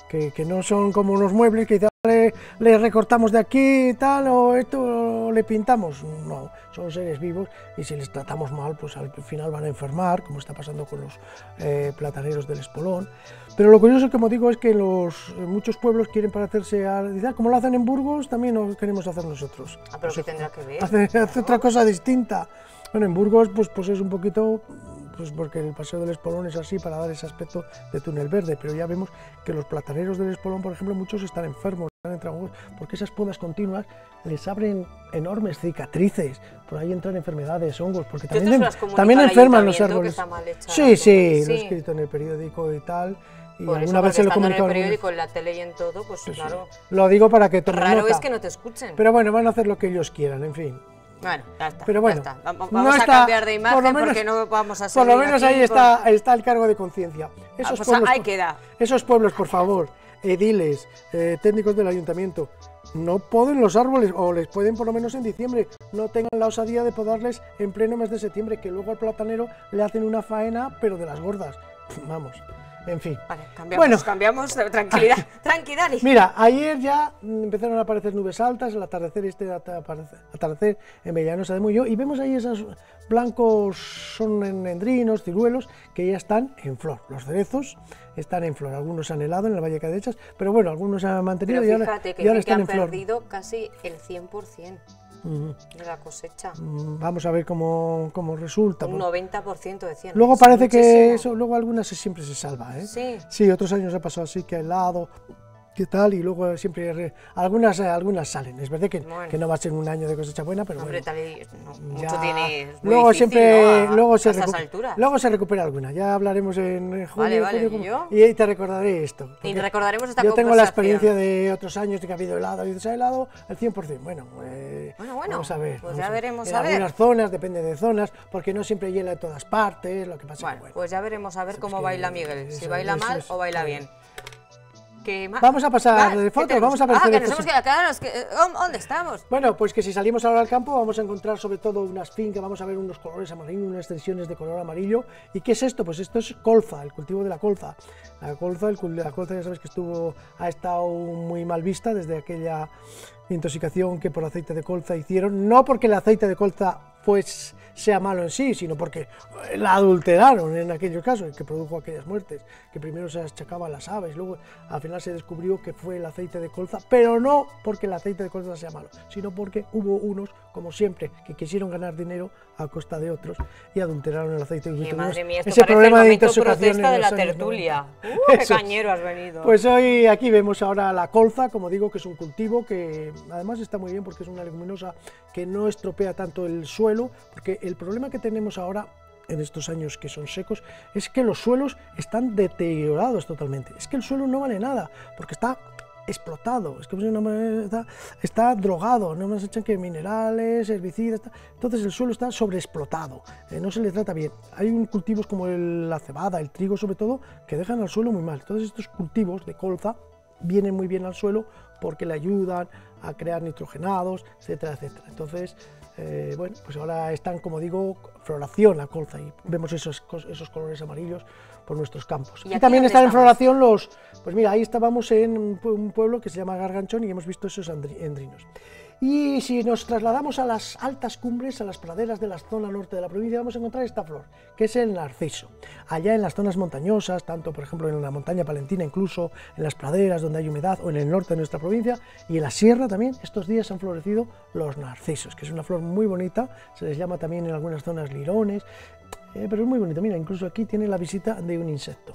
que, no son como unos muebles que dice, "Ah, le, le recortamos de aquí y tal, o esto le pintamos. No, son seres vivos y si les tratamos mal, pues al final van a enfermar, como está pasando con los eh, plataneros del Espolón. Pero lo curioso, como digo, es que los, en muchos pueblos quieren parecerse a... dice, "Ah, como lo hacen en Burgos, también lo queremos hacer nosotros. Ah, pero ¿qué tendrá que ver? hace, hace otra cosa distinta. Bueno, en Burgos pues, pues es un poquito, pues porque el Paseo del Espolón es así para dar ese aspecto de túnel verde, pero ya vemos que los plataneros del Espolón, por ejemplo, muchos están enfermos hongos, porque esas podas continuas les abren enormes cicatrices, por ahí entran enfermedades, hongos, porque ¿Tú te también, comunicado también enferman los árboles. sí, sí, lo he Sí. escrito en el periódico y tal, y Por eso, alguna vez porque se lo en el periódico, en la tele y en todo, pues Sí, sí. claro. Lo digo para que tomen Raro nota. es que no te escuchen. Pero bueno, van a hacer lo que ellos quieran, en fin. Bueno, ya está. Pero bueno, ya está. Va- no Vamos a está- cambiar de por imagen lo menos- porque no vamos a Por lo menos ahí está, está el cargo de conciencia. Ah, Esos, pues pueblos, ahí por- queda. esos pueblos, por favor, ediles, eh, técnicos del ayuntamiento, no poden los árboles, o les pueden por lo menos en diciembre, no tengan la osadía de podarles en pleno mes de septiembre, que luego al platanero le hacen una faena, pero de las gordas. Vamos, en fin. Vale, cambiamos, Bueno. cambiamos. Tranquilidad, [laughs] tranquilidad. Mira, ayer ya empezaron a aparecer nubes altas, el atardecer este atardecer en Villanueva de Muyo, y vemos ahí esos blancos son endrinos, ciruelos, que ya están en flor. Los cerezos están en flor, algunos han helado en el Valle de Cadechas, pero bueno, algunos han mantenido Pero y ahora, fíjate que, y ahora dicen que están han en flor. perdido casi el 100% Ujú. De la cosecha. Mm, Vamos a ver cómo, cómo resulta. Un porque 90% decían. Luego Es parece que eso, luego algunas siempre se salva, ¿eh? Sí. Sí, otros años ha pasado así que helado, qué tal, y luego siempre re- algunas, eh, algunas salen. Es verdad que, Bueno. que no va a ser un año de cosecha buena, pero Hombre, bueno. tal y- no, ya- mucho tiene. luego difícil, siempre ¿no? a- luego se luego se recupera alguna ya hablaremos en junio, Vale, vale, junio, ¿y yo? y ahí te recordaré esto Y recordaremos esta yo tengo la experiencia de otros años de que ha habido helado y dices, ¿ha helado el 100%? Bueno, eh, Bueno, bueno, vamos a ver. pues ya a ver. veremos En a ver. algunas zonas, depende de zonas, porque no siempre hiela en todas partes, lo que pasa Bueno, que, bueno. pues ya veremos a ver cómo baila Miguel. Si baila mal o baila bien. Es. ¿Qué ma- Vamos a pasar de ¿qué fotos, vamos a ver Ah, que nos hemos quedado, claro, es que, eh, ¿dónde estamos? Bueno, pues que si salimos ahora al campo vamos a encontrar sobre todo unas fincas, vamos a ver unos colores amarillos, unas extensiones de color amarillo. ¿Y qué es esto? Pues esto es colza, el cultivo de la colza. La colza, el, la colza ya sabes que estuvo, ha estado muy mal vista desde aquella intoxicación que por aceite de colza hicieron, no porque el aceite de colza pues sea malo en sí, sino porque la adulteraron en aquellos casos, que produjo aquellas muertes, que primero se achacaba a las aves, luego al final se descubrió que fue el aceite de colza, pero no porque el aceite de colza sea malo, sino porque hubo unos, como siempre, que quisieron ganar dinero a costa de otros y adulteraron el aceite. Y madre mía, esto ese problema el de intoxicación de la tertulia. 90. [laughs] Uh, qué cañero has venido. Pues hoy aquí vemos ahora la colza, como digo, que es un cultivo que además está muy bien porque es una leguminosa que no estropea tanto el suelo, porque el problema que tenemos ahora en estos años que son secos es que los suelos están deteriorados totalmente. Es que el suelo no vale nada, porque está explotado, es no me- está, está drogado, no me echan que minerales, herbicidas, entonces el suelo está sobreexplotado, eh, no se le trata bien. Hay un- cultivos como la cebada, el trigo sobre todo, que dejan al suelo muy mal. Entonces estos cultivos de colza vienen muy bien al suelo porque le ayudan a crear nitrogenados, etcétera, etcétera. Entonces, eh, bueno, pues ahora están, como digo, floración la colza y vemos esos, esos colores amarillos por nuestros campos. ¿Y también están en floración los, pues mira, ahí estábamos en un pue- un pueblo que se llama Garganchón y hemos visto esos endrinos. Y si nos trasladamos a las altas cumbres, a las praderas de la zona norte de la provincia, vamos a encontrar esta flor, que es el narciso. Allá en las zonas montañosas, tanto por ejemplo en la montaña palentina, incluso en las praderas donde hay humedad, o en el norte de nuestra provincia, y en la sierra también, estos días han florecido los narcisos, que es una flor muy bonita, se les llama también en algunas zonas lirones, eh, pero es muy bonita. Mira, incluso aquí tiene la visita de un insecto.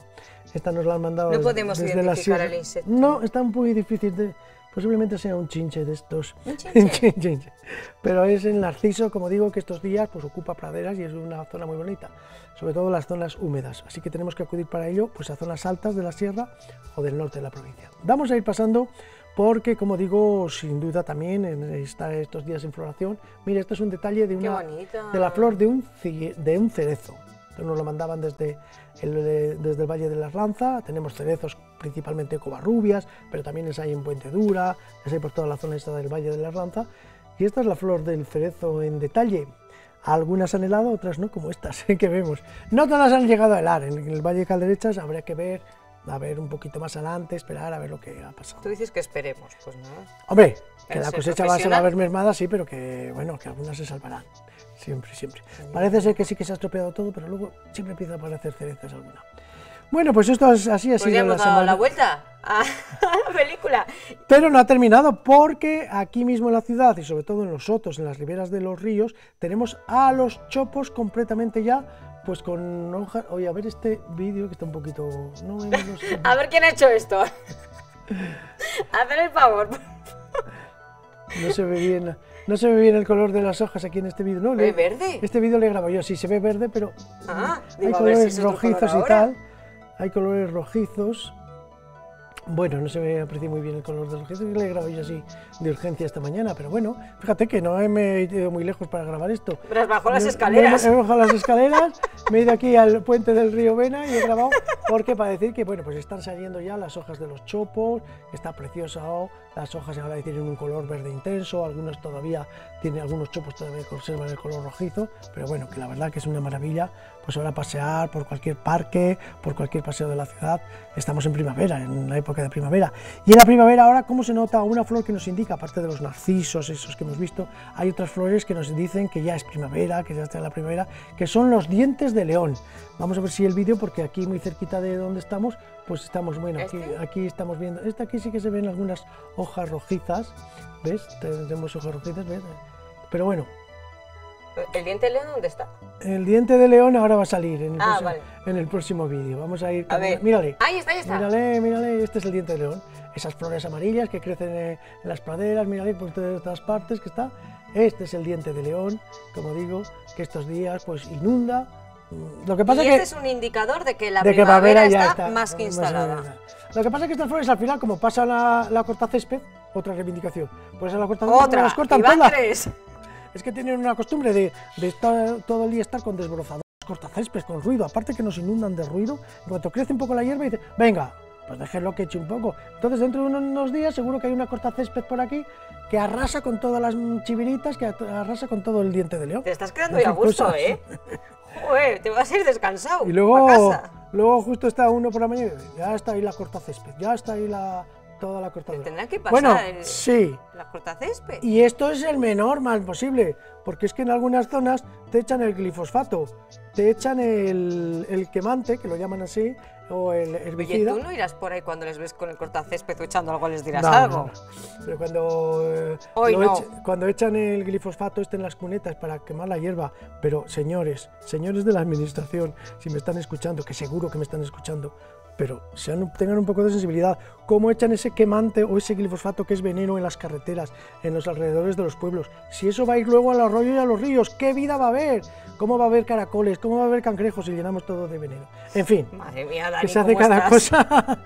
Esta nos la han mandado No desde- podemos desde la sierra. el insecto. No, está muy difícil de... Posiblemente sea un chinche de estos. ¿Un [laughs] chinche? Chinche. Pero es el narciso, como digo, que estos días pues ocupa praderas y es una zona muy bonita, sobre todo las zonas húmedas. Así que tenemos que acudir para ello pues a zonas altas de la sierra o del norte de la provincia. Vamos a ir pasando porque, como digo, sin duda también está estos días en floración. Mira, esto es un detalle de una de la flor de un, de un cerezo. Nos lo mandaban desde el, eh, desde el Valle de la Lanza. Tenemos cerezos principalmente covarrubias, pero también les hay en Puente Dura, les hay por toda la zona esta del Valle de la Lanza. Y esta es la flor del cerezo en detalle. Algunas han helado, otras no, como estas [laughs] que vemos. No todas han llegado a helar. En el Valle de Calderechas habría que ver, a ver un poquito más adelante, esperar a ver lo que ha pasado. Tú dices que esperemos, pues no. Hombre, que ¿Eres la cosecha va, se va a ver mermada, sí, pero que bueno, que algunas se salvarán. Siempre, siempre. Parece ser que sí que se ha estropeado todo, pero luego siempre empieza a aparecer cerezas alguna. Bueno, pues esto es, así ha Pues sido ya la hemos dado semana. la vuelta a la película. Pero no ha terminado porque aquí mismo en la ciudad y sobre todo en los sotos, en las riberas de los ríos, tenemos a los chopos completamente ya, pues con hojas. Oye, a ver este vídeo que está un poquito. No vemos los- A ver quién ha hecho esto. [laughs] Hacer el favor. No se ve bien, no se ve bien el color de las hojas aquí en este vídeo. No, ¿Ve le- verde? Este vídeo le grabo yo, sí, se ve verde, pero Ah, hay digo, si colores rojizos y ahora. tal. Hay colores rojizos. Bueno, no se ve aprecia muy bien el color de rojizos, le grabo yo así de urgencia esta mañana, pero bueno, fíjate que no me he ido muy lejos para grabar esto. Pero has bajado las Me- escaleras. me- He bajado las escaleras, me he ido aquí al puente del río Vena y he grabado porque para decir que bueno, pues están saliendo ya las hojas de los chopos, que está preciosa, oh, las hojas ahora tienen un color verde intenso, algunos todavía tienen, algunos chopos todavía conservan el color rojizo, pero bueno, que la verdad que es una maravilla, pues ahora pasear por cualquier parque, por cualquier paseo de la ciudad, estamos en primavera, en la época de primavera. Y en la primavera ahora, ¿cómo se nota una flor que nos indica, aparte de los narcisos, esos que hemos visto, hay otras flores que nos dicen que ya es primavera, que ya está en la primavera, que son los dientes de león. Vamos a ver si el vídeo, porque aquí muy cerquita de donde estamos, pues estamos, bueno, aquí, ¿Este? aquí estamos viendo, este aquí sí que se ven algunas hojas rojizas, ¿ves? Tenemos hojas rojizas, ¿ves? Pero bueno, ¿El diente de león dónde está? el diente de león ahora va a salir en el, Ah, próximo, vale. en el próximo vídeo. Vamos a ir. A ver. Mírale. Ahí está, ahí está. Mírale, mírale, este es el diente de león. Esas flores amarillas que crecen en las praderas, mírale por todas partes que está. Este es el diente de león, como digo, que estos días pues inunda. Mm, Lo que pasa y que este es un indicador de que la de que primavera, ya está, más que instalada. Lo que pasa es que estas flores al final, como pasa la, la cortacésped, otra reivindicación. Pues a la cortacésped Otra, las cortan todas. Es que tienen una costumbre de, de estar todo el día estar con desbrozadores, cortacésped, con ruido, aparte que nos inundan de ruido. En cuanto crece un poco la hierba, dice, venga, pues déjenlo que eche un poco. Entonces, dentro de unos, días, seguro que hay una cortacésped por aquí que arrasa con todas las chiviritas, que arrasa con todo el diente de león. Te estás quedando ya a Hacen gusto, cosas. ¿eh? Joder, te vas a ir descansado. Y luego, casa. luego justo está uno por la mañana, y dice, ya está ahí la cortacésped, ya está ahí la, toda la cortadura. Tendrán que pasar Bueno, el- sí. la cortacésped. Y esto es el menor mal posible, porque es que en algunas zonas te echan el glifosfato, te echan el, el quemante, que lo llaman así, o el Oye, herbicida. tú no irás por ahí cuando les ves con el cortacésped o echando algo, les dirás No, algo. no, no. Pero cuando, eh, Hoy cuando echan el glifosfato este en las cunetas para quemar la hierba, pero señores, señores de la administración, si me están escuchando, que seguro que me están escuchando, pero sean, tengan un poco de sensibilidad, cómo echan ese quemante o ese glifosfato que es veneno en las carreteras, en los alrededores de los pueblos. Si eso va a ir luego al arroyo y a los ríos, ¿qué vida va a haber? ¿Cómo va a haber caracoles? ¿Cómo va a haber cangrejos si llenamos todo de veneno? En fin, Madre mía, Dani, que se hace ¿cómo cada estás? cosa.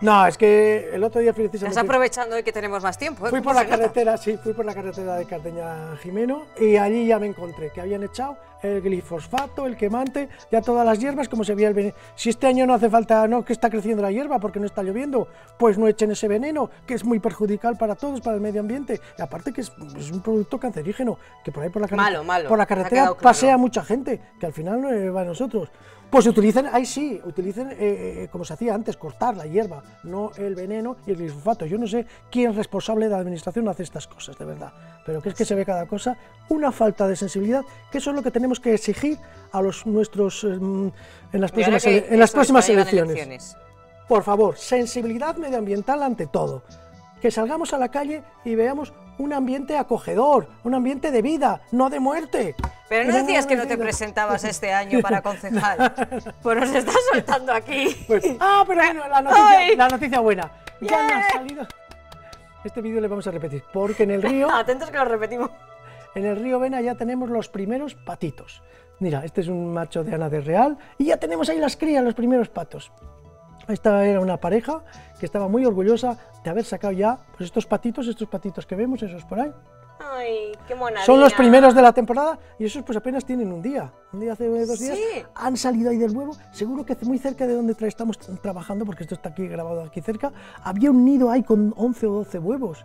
No, es que el otro día Estás precisamente... aprovechando de que tenemos más tiempo. ¿eh? Fui ¿Cómo por la carretera, sí, fui por la carretera de Cardeña Jimeno y allí ya me encontré que habían echado el glifosfato, el quemante, ya todas las hierbas, como se veía el veneno. Si este año no hace falta, no, que está creciendo la hierba porque no está lloviendo, pues no echen ese veneno, que es muy perjudicial para todos, para el medio ambiente. Y aparte que es, es un producto cancerígeno, que por ahí por la, carre- Malo, malo, por la me ha carretera claro. pasea mucha gente, que al final no eh, va a nosotros. Pues utilicen, ahí sí, utilicen eh, eh, como se hacía antes, cortar la hierba, no el veneno y el glifosato. Yo no sé quién responsable de la administración hace estas cosas, de verdad. Pero que es que se ve cada cosa, una falta de sensibilidad, que eso es lo que tenemos que exigir a los nuestros em, en las próximas, en las próximas elecciones. Por favor, sensibilidad medioambiental ante todo. Que salgamos a la calle y veamos un ambiente acogedor, un ambiente de vida, no de muerte. Pero no decías que no te presentabas este año para concejal. [laughs] Pues nos estás soltando aquí. Pues, ah, pero bueno, la [laughs] noticia, Ay. la noticia buena. Ya Yeah. ha salido. Este vídeo le vamos a repetir, porque en el río, [laughs] Atentos que lo repetimos. en el río Vena ya tenemos los primeros patitos. Mira, este es un macho de Ana de Real y ya tenemos ahí las crías, los primeros patos. Esta era una pareja que estaba muy orgullosa de haber sacado ya pues estos patitos, estos patitos que vemos, esos por ahí. Ay, qué. Son los primeros de la temporada y esos pues apenas tienen un día. Un día hace dos días Sí. han salido ahí del huevo. Seguro que muy cerca de donde estamos trabajando, porque esto está aquí grabado aquí cerca, había un nido ahí con 11 o 12 huevos.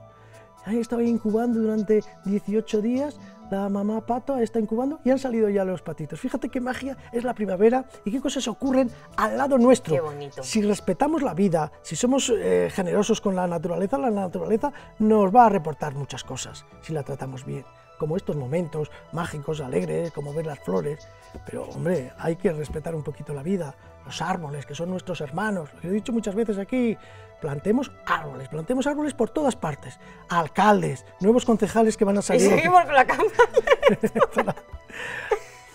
Ahí estaba incubando durante 18 días. La mamá pato está incubando y han salido ya los patitos. Fíjate qué magia es la primavera y qué cosas ocurren al lado nuestro. Qué bonito. Si respetamos la vida, si somos eh, generosos con la naturaleza, la naturaleza nos va a reportar muchas cosas si la tratamos bien. Como estos momentos mágicos, alegres, como ver las flores. Pero, hombre, hay que respetar un poquito la vida. Los árboles, que son nuestros hermanos. Lo he dicho muchas veces aquí, plantemos árboles, plantemos árboles por todas partes. Alcaldes, nuevos concejales que van a Y salir. seguimos con la. [laughs]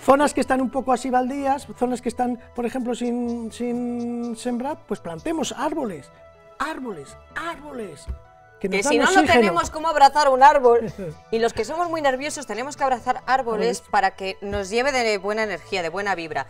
Zonas que están un poco así baldías, zonas que están, por ejemplo, sin, sin sembrar, pues plantemos árboles. árboles, árboles. Que, nos si no, no tenemos cómo abrazar un árbol. [laughs] Y los que somos muy nerviosos tenemos que abrazar árboles para que nos lleve de buena energía, de buena vibra.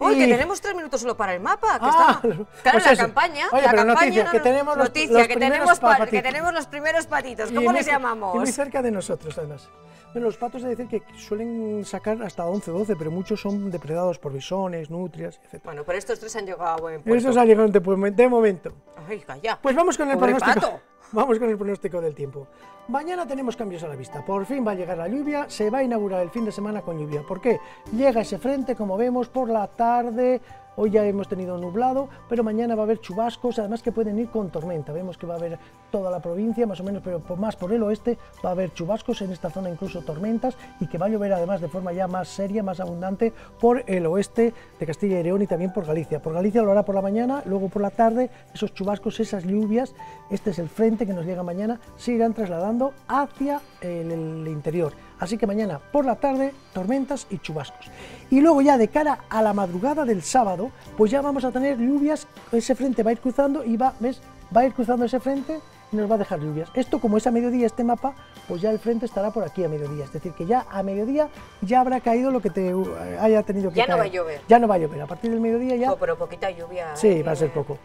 Uy, que tenemos tres minutos solo para el mapa. Que Ah, está, claro, pues la eso. campaña. Oye, la pero campaña, noticia, no, que tenemos los- noticia, los que tenemos, pa- que tenemos los primeros patitos. ¿Cómo muy les cer- llamamos? Y muy cerca de nosotros, además. Bueno, los patos de decir que suelen sacar hasta 11 12, pero muchos son depredados por bisones, nutrias, etc. Bueno, pero estos tres han llegado a buen puerto. Eso se ha llegado de, de momento. Ay, calla. Pues vamos con el Pobre pronóstico. pato. Vamos con el pronóstico del tiempo. Mañana tenemos cambios a la vista. Por fin va a llegar la lluvia, se va a inaugurar el fin de semana con lluvia. ¿Por qué? Llega ese frente, como vemos, por la tarde. Hoy ya hemos tenido nublado, pero mañana va a haber chubascos, además que pueden ir con tormenta. Vemos que va a haber toda la provincia, más o menos, pero más por el oeste, va a haber chubascos, en esta zona incluso tormentas, y que va a llover además de forma ya más seria, más abundante, por el oeste de Castilla y León y también por Galicia. Por Galicia lo hará por la mañana, luego por la tarde, esos chubascos, esas lluvias, este es el frente que nos llega mañana, se irán trasladando hacia el, el interior. Así que mañana por la tarde, tormentas y chubascos. Y luego ya de cara a la madrugada del sábado, pues ya vamos a tener lluvias, ese frente va a ir cruzando y va, ¿ves? Va a ir cruzando ese frente y nos va a dejar lluvias. Esto como es a mediodía este mapa, pues ya el frente estará por aquí a mediodía. Es decir, que ya a mediodía ya habrá caído lo que te uh, haya tenido que Ya no va a caer. llover. Ya no va a llover. A partir del mediodía ya Oh, pero poquita lluvia. Sí, ¿eh? va a ser poco.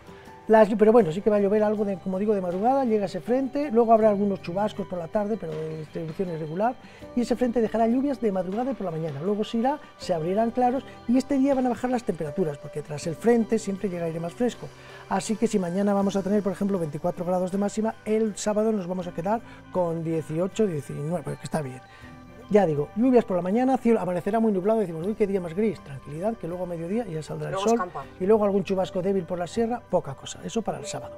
Pero bueno, sí que va a llover algo, de, como digo, de madrugada, llega ese frente, luego habrá algunos chubascos por la tarde, pero de distribución irregular, y ese frente dejará lluvias de madrugada y por la mañana. Luego se irá, se abrirán claros, y este día van a bajar las temperaturas, porque tras el frente siempre llega aire más fresco. Así que si mañana vamos a tener, por ejemplo, 24 grados de máxima, el sábado nos vamos a quedar con 18, 19, pues que está bien. Ya digo, lluvias por la mañana, cielo amanecerá muy nublado, decimos, uy, qué día más gris, tranquilidad, que luego a mediodía ya saldrá el sol, escampa. y luego algún chubasco débil por la sierra, poca cosa, eso para el sábado.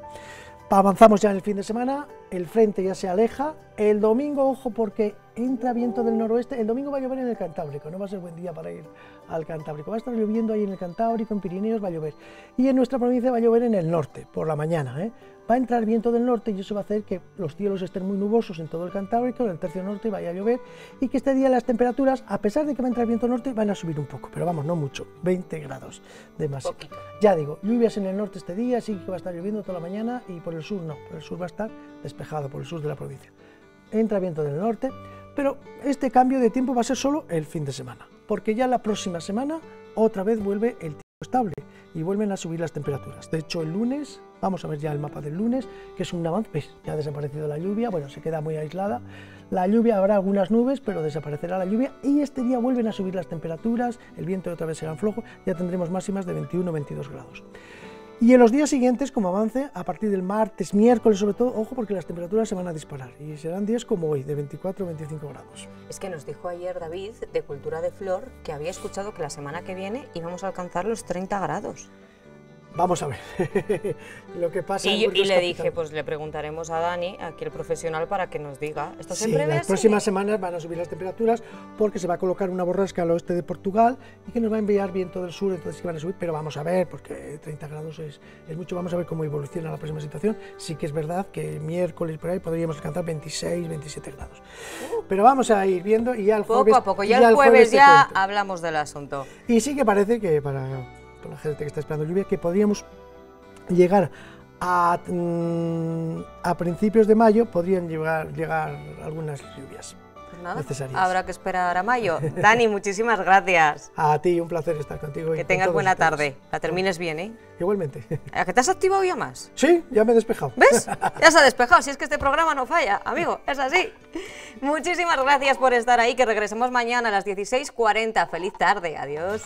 Avanzamos ya en el fin de semana, el frente ya se aleja, el domingo, ojo, porque entra viento del noroeste, el domingo va a llover en el Cantábrico, no va a ser buen día para ir al Cantábrico, va a estar lloviendo ahí en el Cantábrico, en Pirineos va a llover, y en nuestra provincia va a llover en el norte, por la mañana, ¿eh? va a entrar viento del norte y eso va a hacer que los cielos estén muy nubosos en todo el Cantábrico, en el tercio norte vaya a llover y que este día las temperaturas, a pesar de que va a entrar viento norte, van a subir un poco, pero vamos, no mucho, 20 grados de máxima. Ya digo, lluvias en el norte este día, sí que va a estar lloviendo toda la mañana y por el sur no, por el sur va a estar despejado, por el sur de la provincia. Entra viento del norte, pero este cambio de tiempo va a ser solo el fin de semana, porque ya la próxima semana otra vez vuelve el tiempo estable y vuelven a subir las temperaturas. De hecho, el lunes, vamos a ver ya el mapa del lunes, que es un avance, ¿ves? ya ha desaparecido la lluvia, bueno, se queda muy aislada. La lluvia habrá algunas nubes, pero desaparecerá la lluvia y este día vuelven a subir las temperaturas, el viento otra vez será flojo, ya tendremos máximas de 21-22 grados. Y en los días siguientes, como avance, a partir del martes, miércoles sobre todo, ojo porque las temperaturas se van a disparar y serán días como hoy, de 24 25 grados. Es que nos dijo ayer David, de Cultura de Flor, que había escuchado que la semana que viene íbamos a alcanzar los 30 grados. Vamos a ver [laughs] lo que pasa. en Y, yo- y Burgos le Capital. dije, pues le preguntaremos a Dani, aquí el profesional, para que nos diga. ¿Esto Sí, ve las próximas semanas van a subir las temperaturas porque se va a colocar una borrasca al oeste de Portugal y que nos va a enviar viento del sur, entonces sí van a subir, pero vamos a ver, porque 30 grados es, es mucho, vamos a ver cómo evoluciona la próxima situación. Sí que es verdad que el miércoles por ahí podríamos alcanzar 26, 27 grados. Pero vamos a ir viendo y ya el Poco jueves... a poco, ya el jueves ya hablamos del asunto. Y sí que parece que para, la gente que está esperando lluvia, que podríamos llegar a, mm, a principios de mayo, podrían llegar, llegar algunas lluvias Pues nada, necesarias. habrá que esperar a mayo. Dani, muchísimas gracias. [laughs] A ti, un placer estar contigo. Que con tengas todos buena ustedes. tarde. La termines bien, ¿eh? Igualmente. ¿A que te has activado ya más? Sí, ya me he despejado. ¿Ves? [laughs] Ya se ha despejado. Si es que este programa no falla, amigo. Es así. Muchísimas gracias por estar ahí. Que regresemos mañana a las 16.40. Feliz tarde. Adiós.